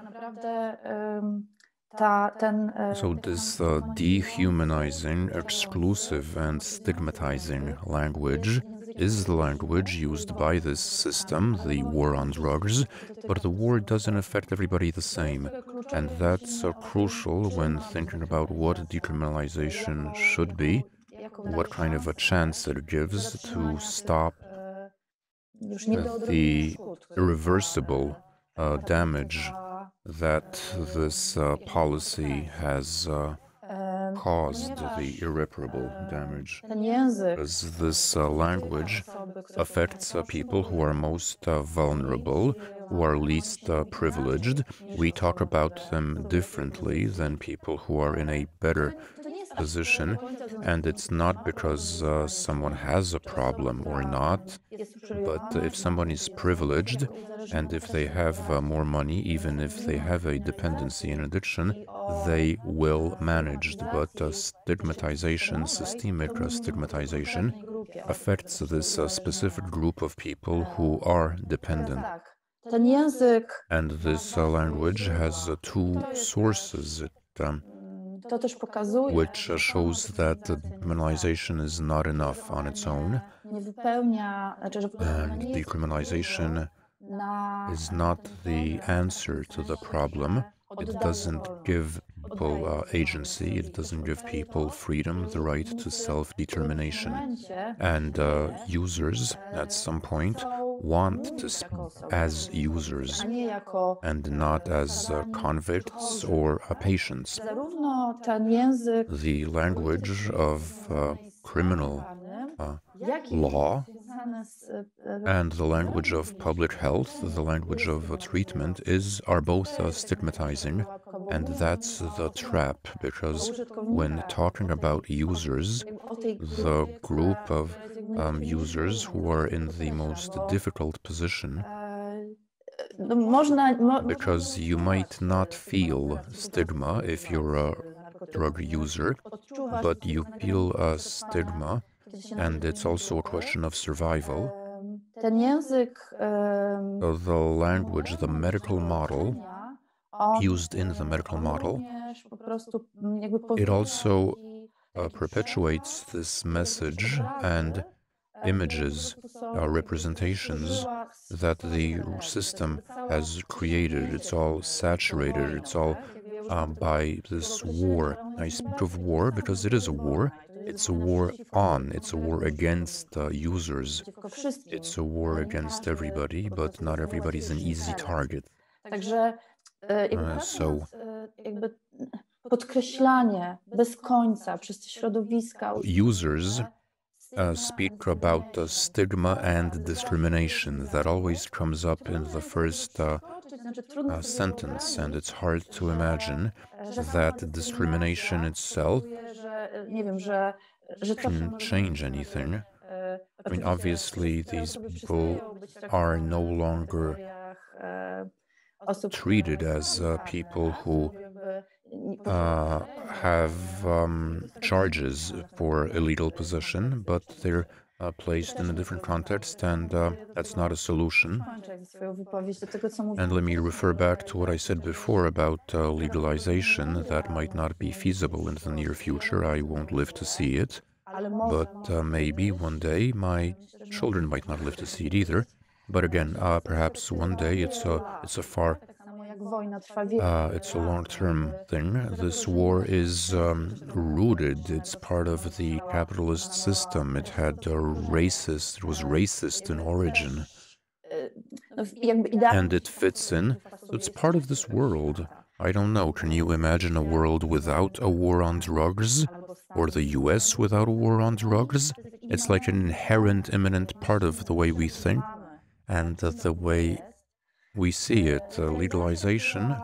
So, this uh, dehumanizing, exclusive, and stigmatizing language is the language used by this system, the war on drugs, but the war doesn't affect everybody the same. And that's uh, crucial when thinking about what decriminalization should be, what kind of a chance it gives to stop the irreversible uh, damage that this uh, policy has uh, caused the irreparable damage. As this uh, language affects uh, people who are most uh, vulnerable, who are least uh, privileged. We talk about them differently than people who are in a better position, and it's not because uh, someone has a problem or not, but if someone is privileged and if they have uh, more money, even if they have a dependency and addiction, they will manage. But uh, stigmatization, systemic stigmatization, affects this uh, specific group of people who are dependent. And this uh, language has uh, two sources. It, um, which uh, shows that decriminalization is not enough on its own, and decriminalization is not the answer to the problem. It doesn't give people uh, agency, it doesn't give people freedom, the right to self determination. And uh, users at some point want to speak as users a nie jako and not as uh, convicts or uh, patients. zarówno ten język The language of uh, criminal uh, law and the language of public health, the language of treatment, is are both uh, stigmatizing, and that's the trap because when talking about users, the group of um, users who are in the most difficult position, no, można, mo, because you might not feel stigma if you're a drug user, but you feel a stigma, and it's also a question of survival. Em, Ten język em, So the language, the medical model used in the medical model również po prostu mm, It also uh, perpetuates this message and images, po prostu są uh, representations that the system has created. It's all saturated, it's all um, by this war. I speak of war because it is a war. It's a war on, it's a war against uh, users. It's a war against everybody, but not everybody is an easy target. Uh, so- podkreślanie bez końca przez te środowiska. Users uh, speak about the stigma and discrimination that always comes up in the first uh, uh, sentence, and it's hard to imagine that discrimination itself powoduje, że, nie wiem, że, że to can change anything. I mean, obviously, these people are no longer kategoriach, osób, treated as, uh, people who, Uh, have um, charges for illegal possession, but they're uh, placed in a different context, and uh, that's not a solution. And let me refer back to what I said before about uh, legalization. That might not be feasible in the near future. I won't live to see it. But uh, maybe one day my children might not live to see it either. But again, uh, perhaps one day it's a it's a far uh, it's a long-term thing. This war is um, rooted. It's part of the capitalist system. It had a racist. It was racist in origin, idealnie and it fits in. It's part of this world. I don't know. Can you imagine a world without a war on drugs, or the U.S. without a war on drugs? It's like an inherent, imminent part of the way we think and uh, the way we see it. Uh, legalization,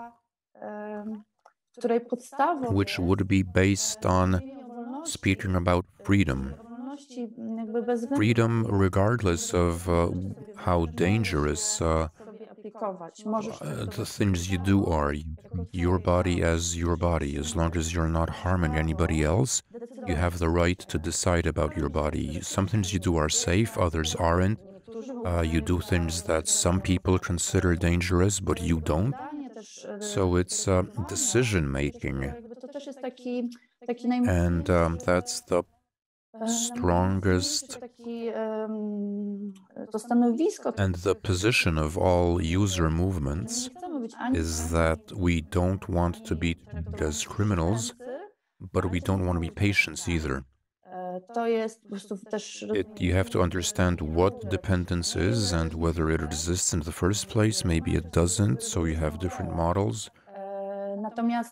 which would be based on speaking about freedom. Freedom, regardless of uh, how dangerous uh, uh, the things you do are. Your body as your body. As long as you're not harming anybody else, you have the right to decide about your body. Some things you do are safe, others aren't. Uh, you do things that some people consider dangerous, but you don't. So it's uh, decision making, and um, that's the strongest and the position of all user movements is that we don't want to be as criminals, but we don't want to be patients either. It, you have to understand what dependence is and whether it exists in the first place. Maybe it doesn't, so you have different models.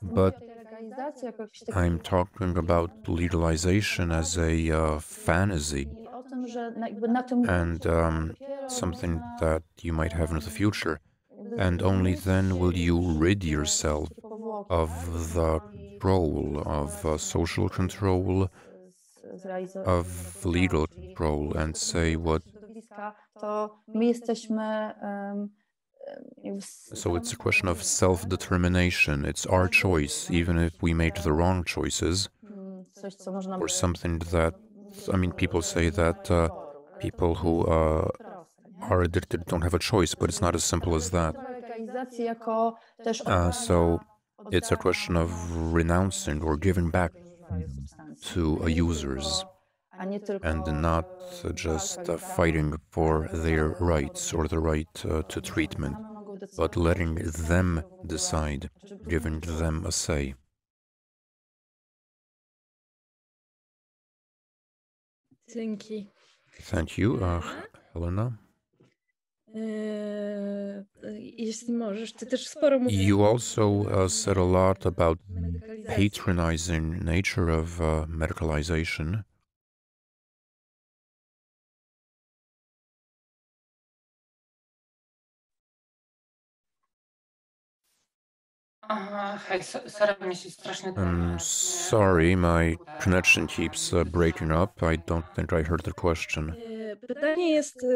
But mówię o tej legalizacji jako jakiś taki I'm talking about legalization as a uh, fantasy i o tym, że na, jakby na tym and um, something that you might have in the future. And only then will you rid yourself of the control, of uh, social control, of legal role and say what. So it's a question of self determination. It's our choice, even if we made the wrong choices, or something that. I mean, people say that uh, people who uh, are addicted don't have a choice, but it's not as simple as that. Uh, so it's a question of renouncing or giving back to users a nie tylko and not just uh, fighting for their rights or the right uh, to treatment, same mogą decydować, but letting them decide, giving them a say. Thank you. Thank you, uh, Helena. You also uh, said a lot about patronizing nature of uh, medicalization. Aha, hej, so- sorry, mi się strasznie... I'm sorry, my connection keeps uh, breaking up. I don't think I heard the question. Pytanie jest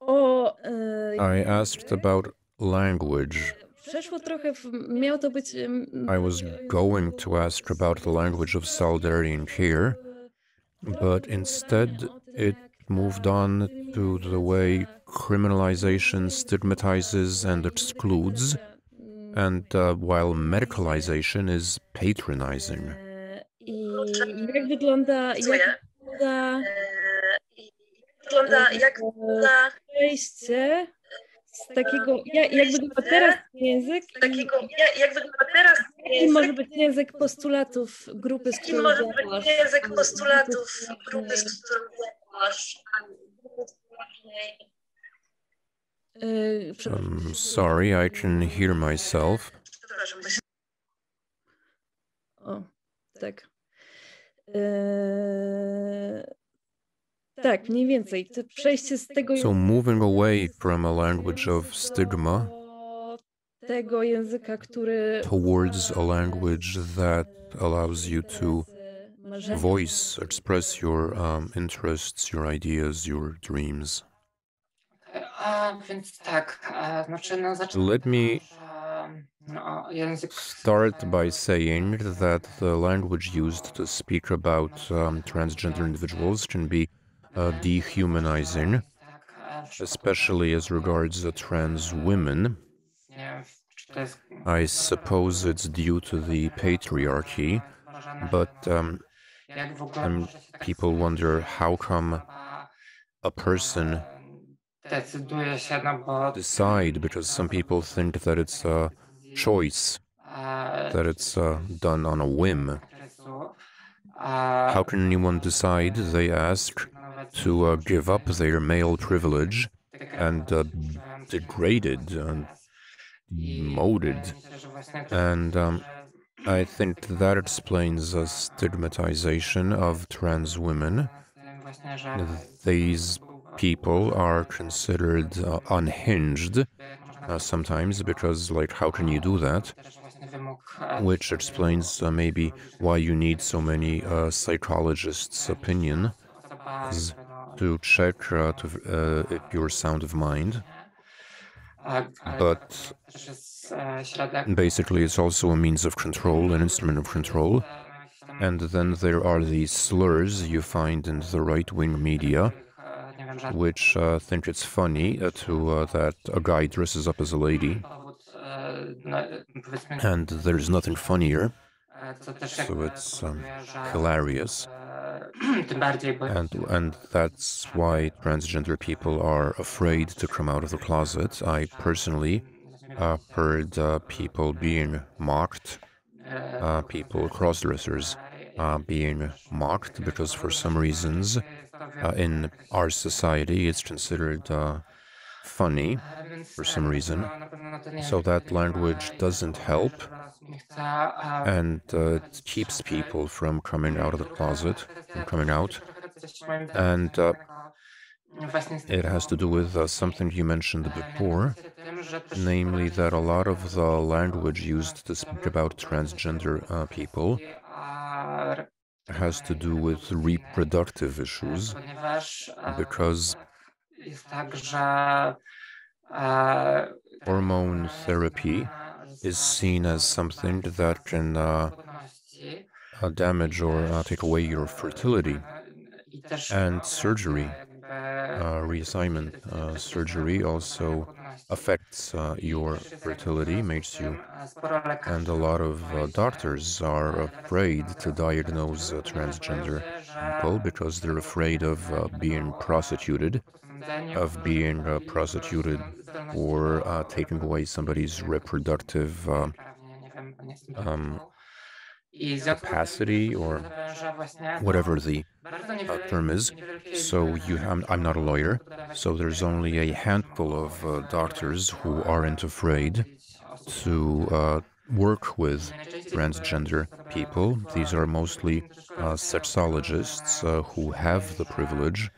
o. I asked about language. Przeszło trochę, w, miał to być. em, I was going to ask about the language of solidarity care, but instead it moved on to the way criminalization stigmatizes and excludes, and uh, while medicalization is patronizing. E, wygląda. Jak Wygląda jak e, przejście z takiego. Jak, jak wygląda teraz język? takiego, jak, jak wygląda teraz Jaki może być język postulatów grupy, z którą może być język postulatów grupy, z którą działasz. E, przepraszam. I'm sorry, I can hear myself. O, tak. Eee, tak, mniej więcej. To przejście z tego So, moving away from a language of stigma tego języka, który towards a language that allows you to voice, express your um, interests, your ideas, your dreams. A, więc tak, znaczy no Let me że, no, język... start by saying that the language used to speak about um, transgender individuals can be uh, dehumanizing, especially as regards the trans women. I suppose it's due to the patriarchy, but um, people wonder how come a, person decide because some people think that it's a choice, that it's uh, done on a whim. A, How can anyone decide, they ask, to uh, give up their male privilege and uh, degraded and to- And um, I think that explains the stigmatization of trans women. These people are considered uh, unhinged uh, sometimes because, like, how can you do that? Which explains uh, maybe why you need so many uh, psychologists' opinion to check uh, to, uh, if you're sound of mind. But basically, it's also a means of control, an instrument of control. And then there are these slurs you find in the right wing media, which uh, think it's funny to that a guy dresses up as a lady, and there's nothing funnier, so it's um, hilarious. tym bardziej, bo And and that's why transgender people are afraid to come out of the closet. I personally uh, heard uh, people being mocked, uh, people cross-dressers uh, being mocked because for some reasons uh, in our society it's considered uh, funny for some reason. So that language doesn't help, and uh, it keeps people from coming out of the closet, from coming out. And uh, It has to do with uh, something you mentioned before, namely that a lot of the language used to speak about transgender uh, people has to do with reproductive issues because jest tak, że e, hormone therapy is seen as something that can uh, uh, damage or uh, take away your fertility. And surgery, uh, reassignment uh, surgery, also affects uh, your fertility, makes you and a lot of uh, doctors are afraid to diagnose uh, transgender people because they're afraid of uh, being prosecuted, of being uh, prosecuted or uh, taking away somebody's reproductive uh, um, capacity or whatever the uh, term is. So you have, I'm not a lawyer, so there's only a handful of uh, doctors who aren't afraid to uh, work with transgender people. These are mostly uh, sexologists uh, who have the privilege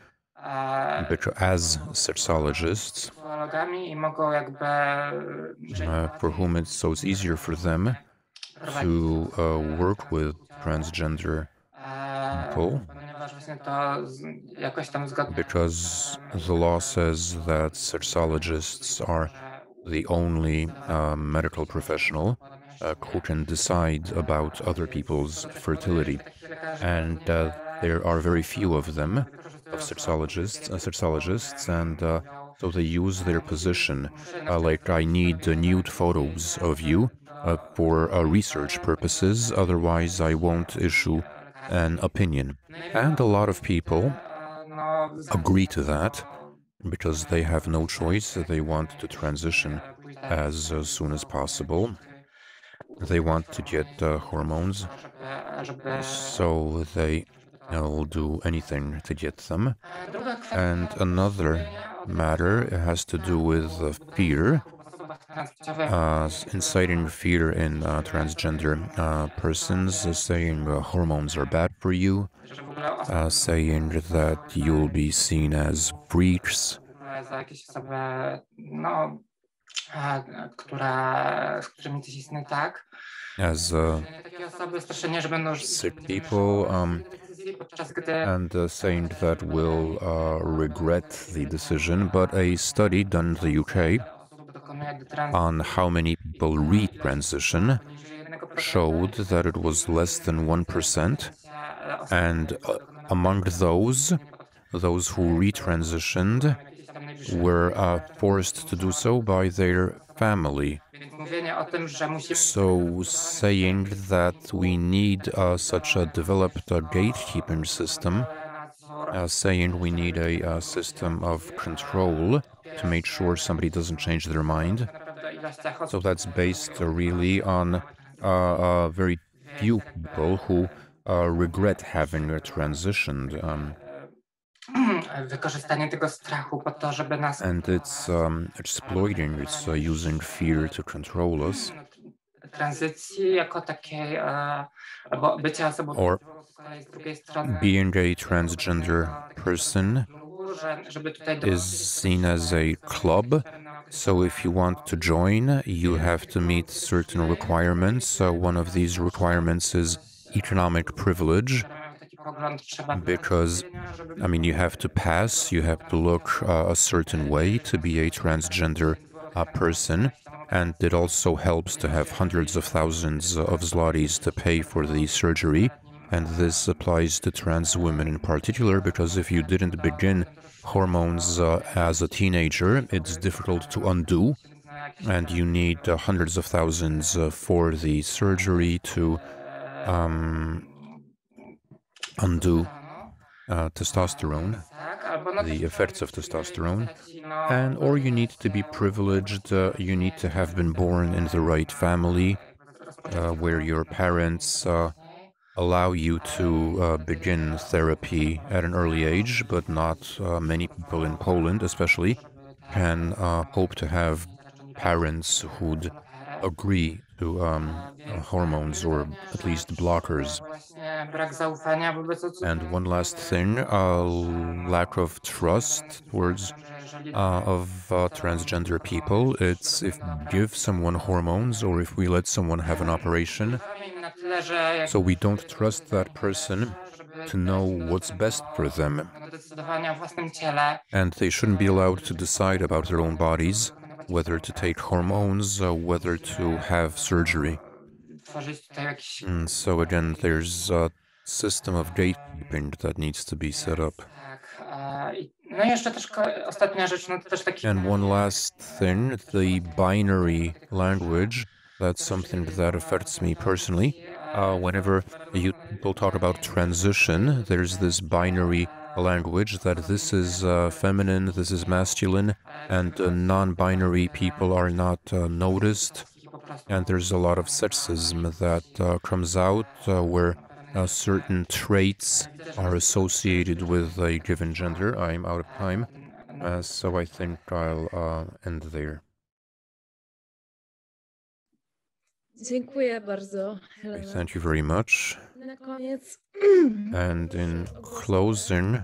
because as sexologists, psychologami i mogą jakby uh, for whom it's so it's easier for them to uh, work with transgender people. ponieważ właśnie to z- jakoś tam zgodnie because the law says that sexologists are the only uh, medical professional uh, who can decide about other people's fertility. And uh, there are very few of them, of sexologists, uh, sexologists and uh, so they use their position. Uh, like, I need nude photos of you uh, for uh, research purposes, otherwise, I won't issue an opinion. And a lot of people agree to that because they have no choice. They want to transition as uh, soon as possible. They want to get hormones, so they will do anything to get them. And another matter has to do with uh, fear, uh, inciting fear in uh, transgender uh, persons, saying uh, hormones are bad for you, uh, saying that you'll be seen as freaks, as sick people, um, and uh, saying that will uh, regret the decision. But a study done in the UK on how many people retransition poniżej 1%, showed that it was less than 1%. And uh, among those, those who retransitioned were uh, forced to do so by their family. So, saying that we need uh, such a developed uh, gatekeeping system, uh, saying we need a uh, system of control to make sure somebody doesn't change their mind. So that's based uh, really on uh, very few people who regret having transitioned. Um, and it's um, exploiting, it's uh, using fear to control us. tranzycji jako takiej, albo bycia osobą Or z kolei z drugiej strony Being a transgender person klubu, że, żeby tutaj is seen as a club. So if you want to join, you have to meet certain requirements. So one of these requirements is economic privilege. Taki pogląd trzeba because I mean, you have to pass, you have to look uh, a certain way to be a transgender uh, person, and it also helps to have hundreds of thousands of zlotys to pay for the surgery. And this applies to trans women in particular because if you didn't begin hormones uh, as a teenager, it's difficult to undo, and you need uh, hundreds of thousands uh, for the surgery to um, undo uh, testosterone, the effects of testosterone, and or you need to be privileged. Uh, you need to have been born in the right family, uh, where your parents uh, allow you to uh, begin therapy at an early age. But not uh, many people in Poland, especially, can hope to have parents who'd agree to um, hormones or at least blockers. And one last thing, uh, lack of trust towards uh, of uh, transgender people. It's if we give someone hormones or if we let someone have an operation, so we don't trust that person to know what's best for them, and they shouldn't be allowed to decide about their own bodies, whether to take hormones, whether to have surgery. And so again, there's a system of gatekeeping that needs to be set up. And one last thing, the binary language, that's something that affects me personally. Uh, whenever you people talk about transition, there's this binary language that this is uh, feminine, this is masculine, and uh, non binary people are not uh, noticed. And there's a lot of sexism that uh, comes out uh, where uh, certain traits are associated with a given gender. I'm out of time, so I think I'll end there. Dziękuję bardzo, Helena. Thank you very much. Na koniec And in closing,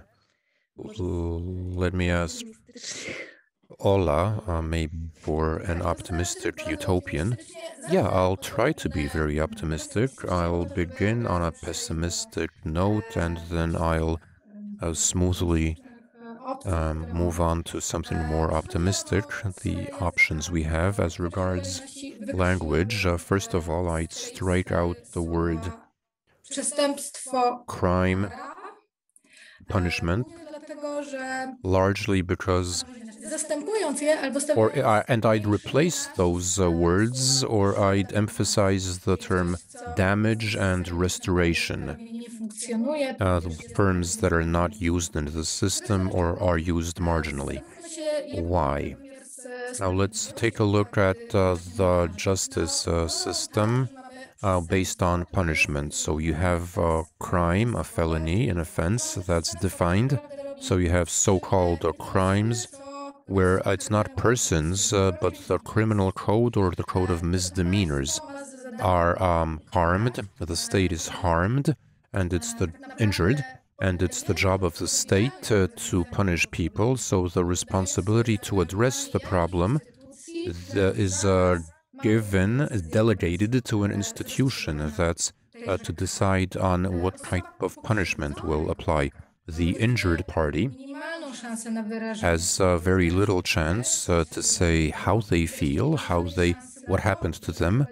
let me ask Ola, uh, maybe for an optimistic utopian. Yeah, I'll try to be very optimistic. I'll begin on a pessimistic note and then I'll uh, smoothly um, move on to something more optimistic. The options we have as regards language. Uh, first of all, I'd strike out the word crime, punishment, largely because zastępując je albo stawiając or uh, and I'd replace those uh, words or I'd emphasize the term damage and restoration, uh, terms that are not used in the system or are used marginally. Why? Now let's take a look at uh, the justice uh, system uh, based on punishment. So you have a crime, a felony, an offense that's defined. So you have so-called uh, crimes where it's not persons, uh, but the criminal code or the code of misdemeanors are um, harmed. The state is harmed, and it's the injured, and it's the job of the state uh, to punish people. So the responsibility to address the problem is uh, given, is delegated to an institution that's uh, to decide on what type of punishment will apply. The injured party has uh, very little chance uh, to say how they feel, how they, what happened to them,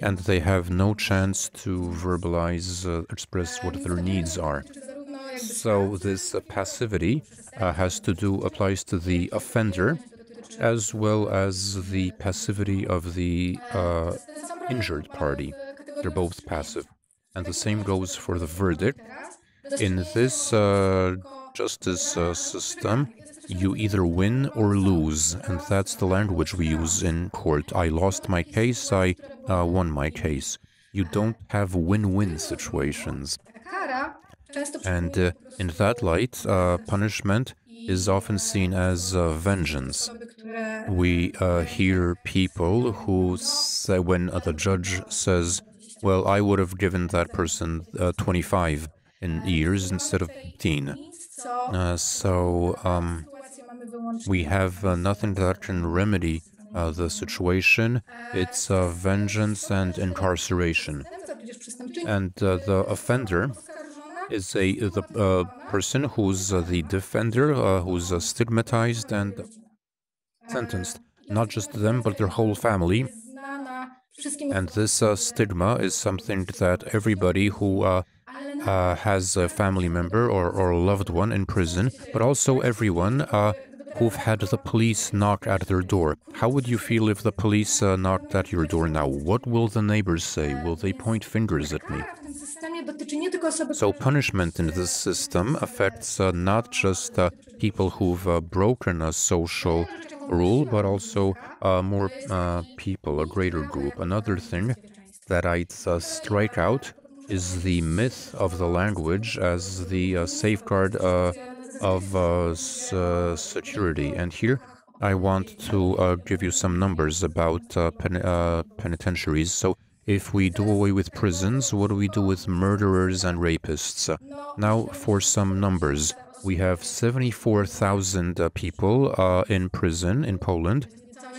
and they have no chance to verbalize, uh, express what their needs are. So this passivity uh, has to do applies to the offender as well as the passivity of the uh, injured party. They're both passive, and the same goes for the verdict. In this uh, justice uh, system, you either win or lose, and that's the language we use in court. I lost my case, I uh, won my case. You don't have win-win situations. And uh, in that light, uh, punishment is often seen as uh, vengeance. We uh, hear people who say, when the judge says, Well, I would have given that person uh, 25 in years instead of 15. Uh, so um, we have uh, nothing that can remedy uh, the situation. It's uh, vengeance and incarceration. And uh, the offender is a the uh, person who's the defender, who's stigmatized and sentenced. Not just them, but their whole family. And this stigma is something that everybody who uh, has a family member or, or a loved one in prison, but also everyone uh, who've had the police knock at their door. How would you feel if the police uh, knocked at your door now? What will the neighbors say? Will they point fingers at me? So punishment in this system affects uh, not just uh, people who've uh, broken a social rule, but also uh, more uh, people, a greater group. Another thing that I'd uh, strike out is the myth of the language as the uh, safeguard uh, of uh, uh, security. And here I want to uh, give you some numbers about pen- penitentiaries. So, if we do away with prisons, what do we do with murderers and rapists? Now, for some numbers, we have 74,000 uh, people in prison in Poland.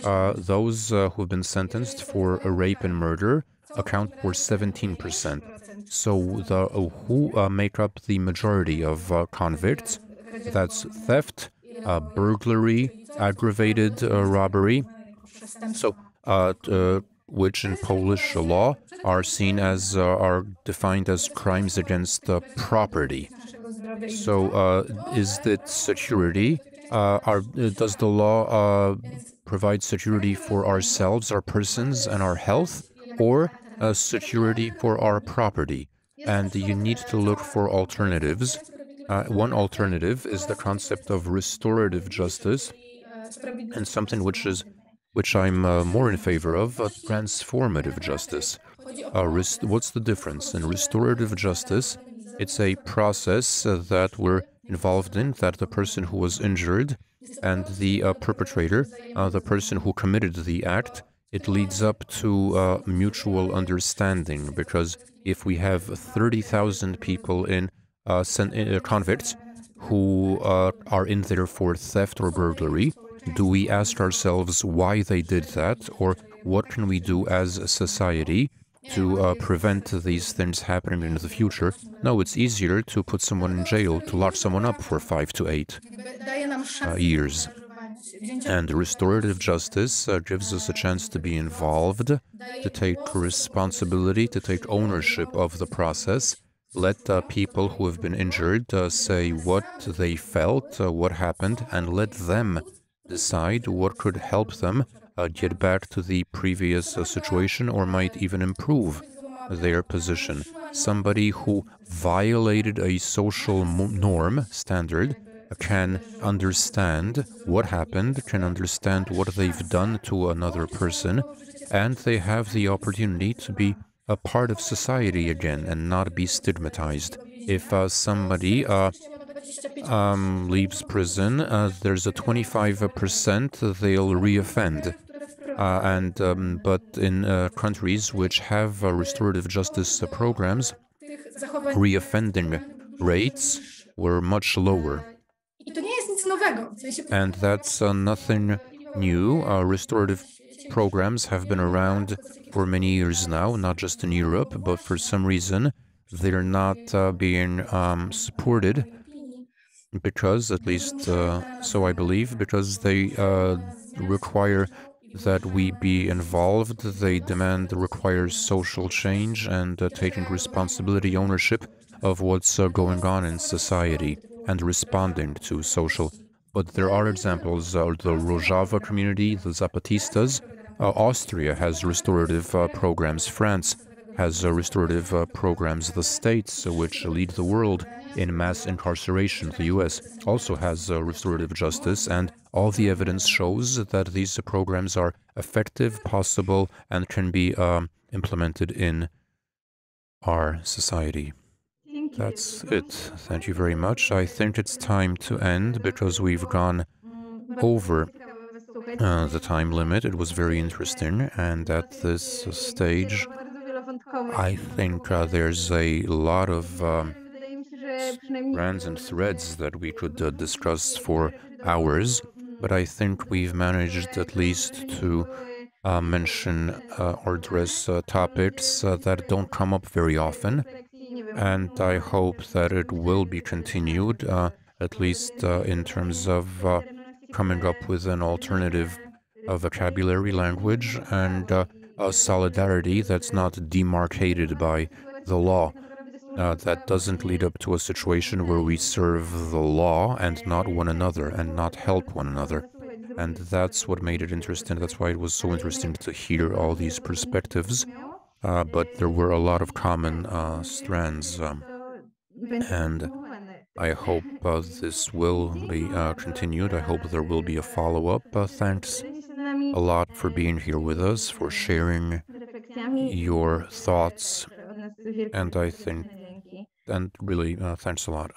Those who have been sentenced for rape and murder account for 17%. So, the uh, who uh, make up the majority of uh, convicts? That's theft, uh, burglary, aggravated uh, robbery. So, uh, which in Polish law are seen as are defined as crimes against uh, property. So, is that security? Are, does the law provide security for ourselves, our persons, and our health, or uh, security for our property? And you need to look for alternatives. Uh, one alternative is the concept of restorative justice, and something which is which I'm uh, more in favor of, uh, transformative justice. Uh, what's the difference? In restorative justice, it's a process uh, that we're involved in, that the person who was injured and the uh, perpetrator, the person who committed the act, it leads up to mutual understanding. Because if we have 30,000 people in uh, uh, convicts who uh, are in there for theft or burglary, do we ask ourselves why they did that, or what can we do as a society to uh, prevent these things happening in the future? No, it's easier to put someone in jail, to lock someone up for five to eight uh, years. And restorative justice uh, gives us a chance to be involved, to take responsibility, to take ownership of the process. Let uh, people who have been injured uh, say what they felt, uh, what happened, and let them decide what could help them uh, get back to the previous uh, situation or might even improve their position. Somebody who violated a social norm standard can understand what happened, can understand what they've done to another person, and they have the opportunity to be a part of society again and not be stigmatized. If uh, somebody uh, um, leaves prison, uh, there's a 25% they'll reoffend. Uh, and um, but in uh, countries which have uh, restorative justice programs, reoffending rates were much lower. And that's uh, nothing new. Uh, restorative programs have been around for many years now, not just in Europe, but for some reason they're not uh, being um, supported because, at least uh, so I believe, because they uh, require that we be involved. They demand, require social change and uh, taking responsibility, ownership of what's uh, going on in society and responding to social. But there are examples, the Rojava community, the Zapatistas. Uh, Austria has restorative uh, programs. France has uh, restorative uh, programs. The states, which lead the world in mass incarceration, the US, also has uh, restorative justice, and all the evidence shows that these programs are effective, possible, and can be um, implemented in our society. That's it. Thank you very much. I think it's time to end because we've gone over uh, the time limit. It was very interesting, and at this stage, I think uh, there's a lot of um, strands and threads that we could uh, discuss for hours, but I think we've managed at least to uh, mention uh, or address uh, topics that don't come up very often. And I hope that it will be continued, uh, at least uh, in terms of uh, coming up with an alternative uh, vocabulary language and uh, a solidarity that's not demarcated by the law. Uh, that doesn't lead up to a situation where we serve the law and not one another and not help one another. And that's what made it interesting. That's why it was so interesting to hear all these perspectives. Uh, but there were a lot of common uh, strands. Um, and I hope uh, this will be uh, continued. I hope there will be a follow up. Uh, thanks a lot for being here with us, for sharing your thoughts, and I think, and really, uh, thanks a lot.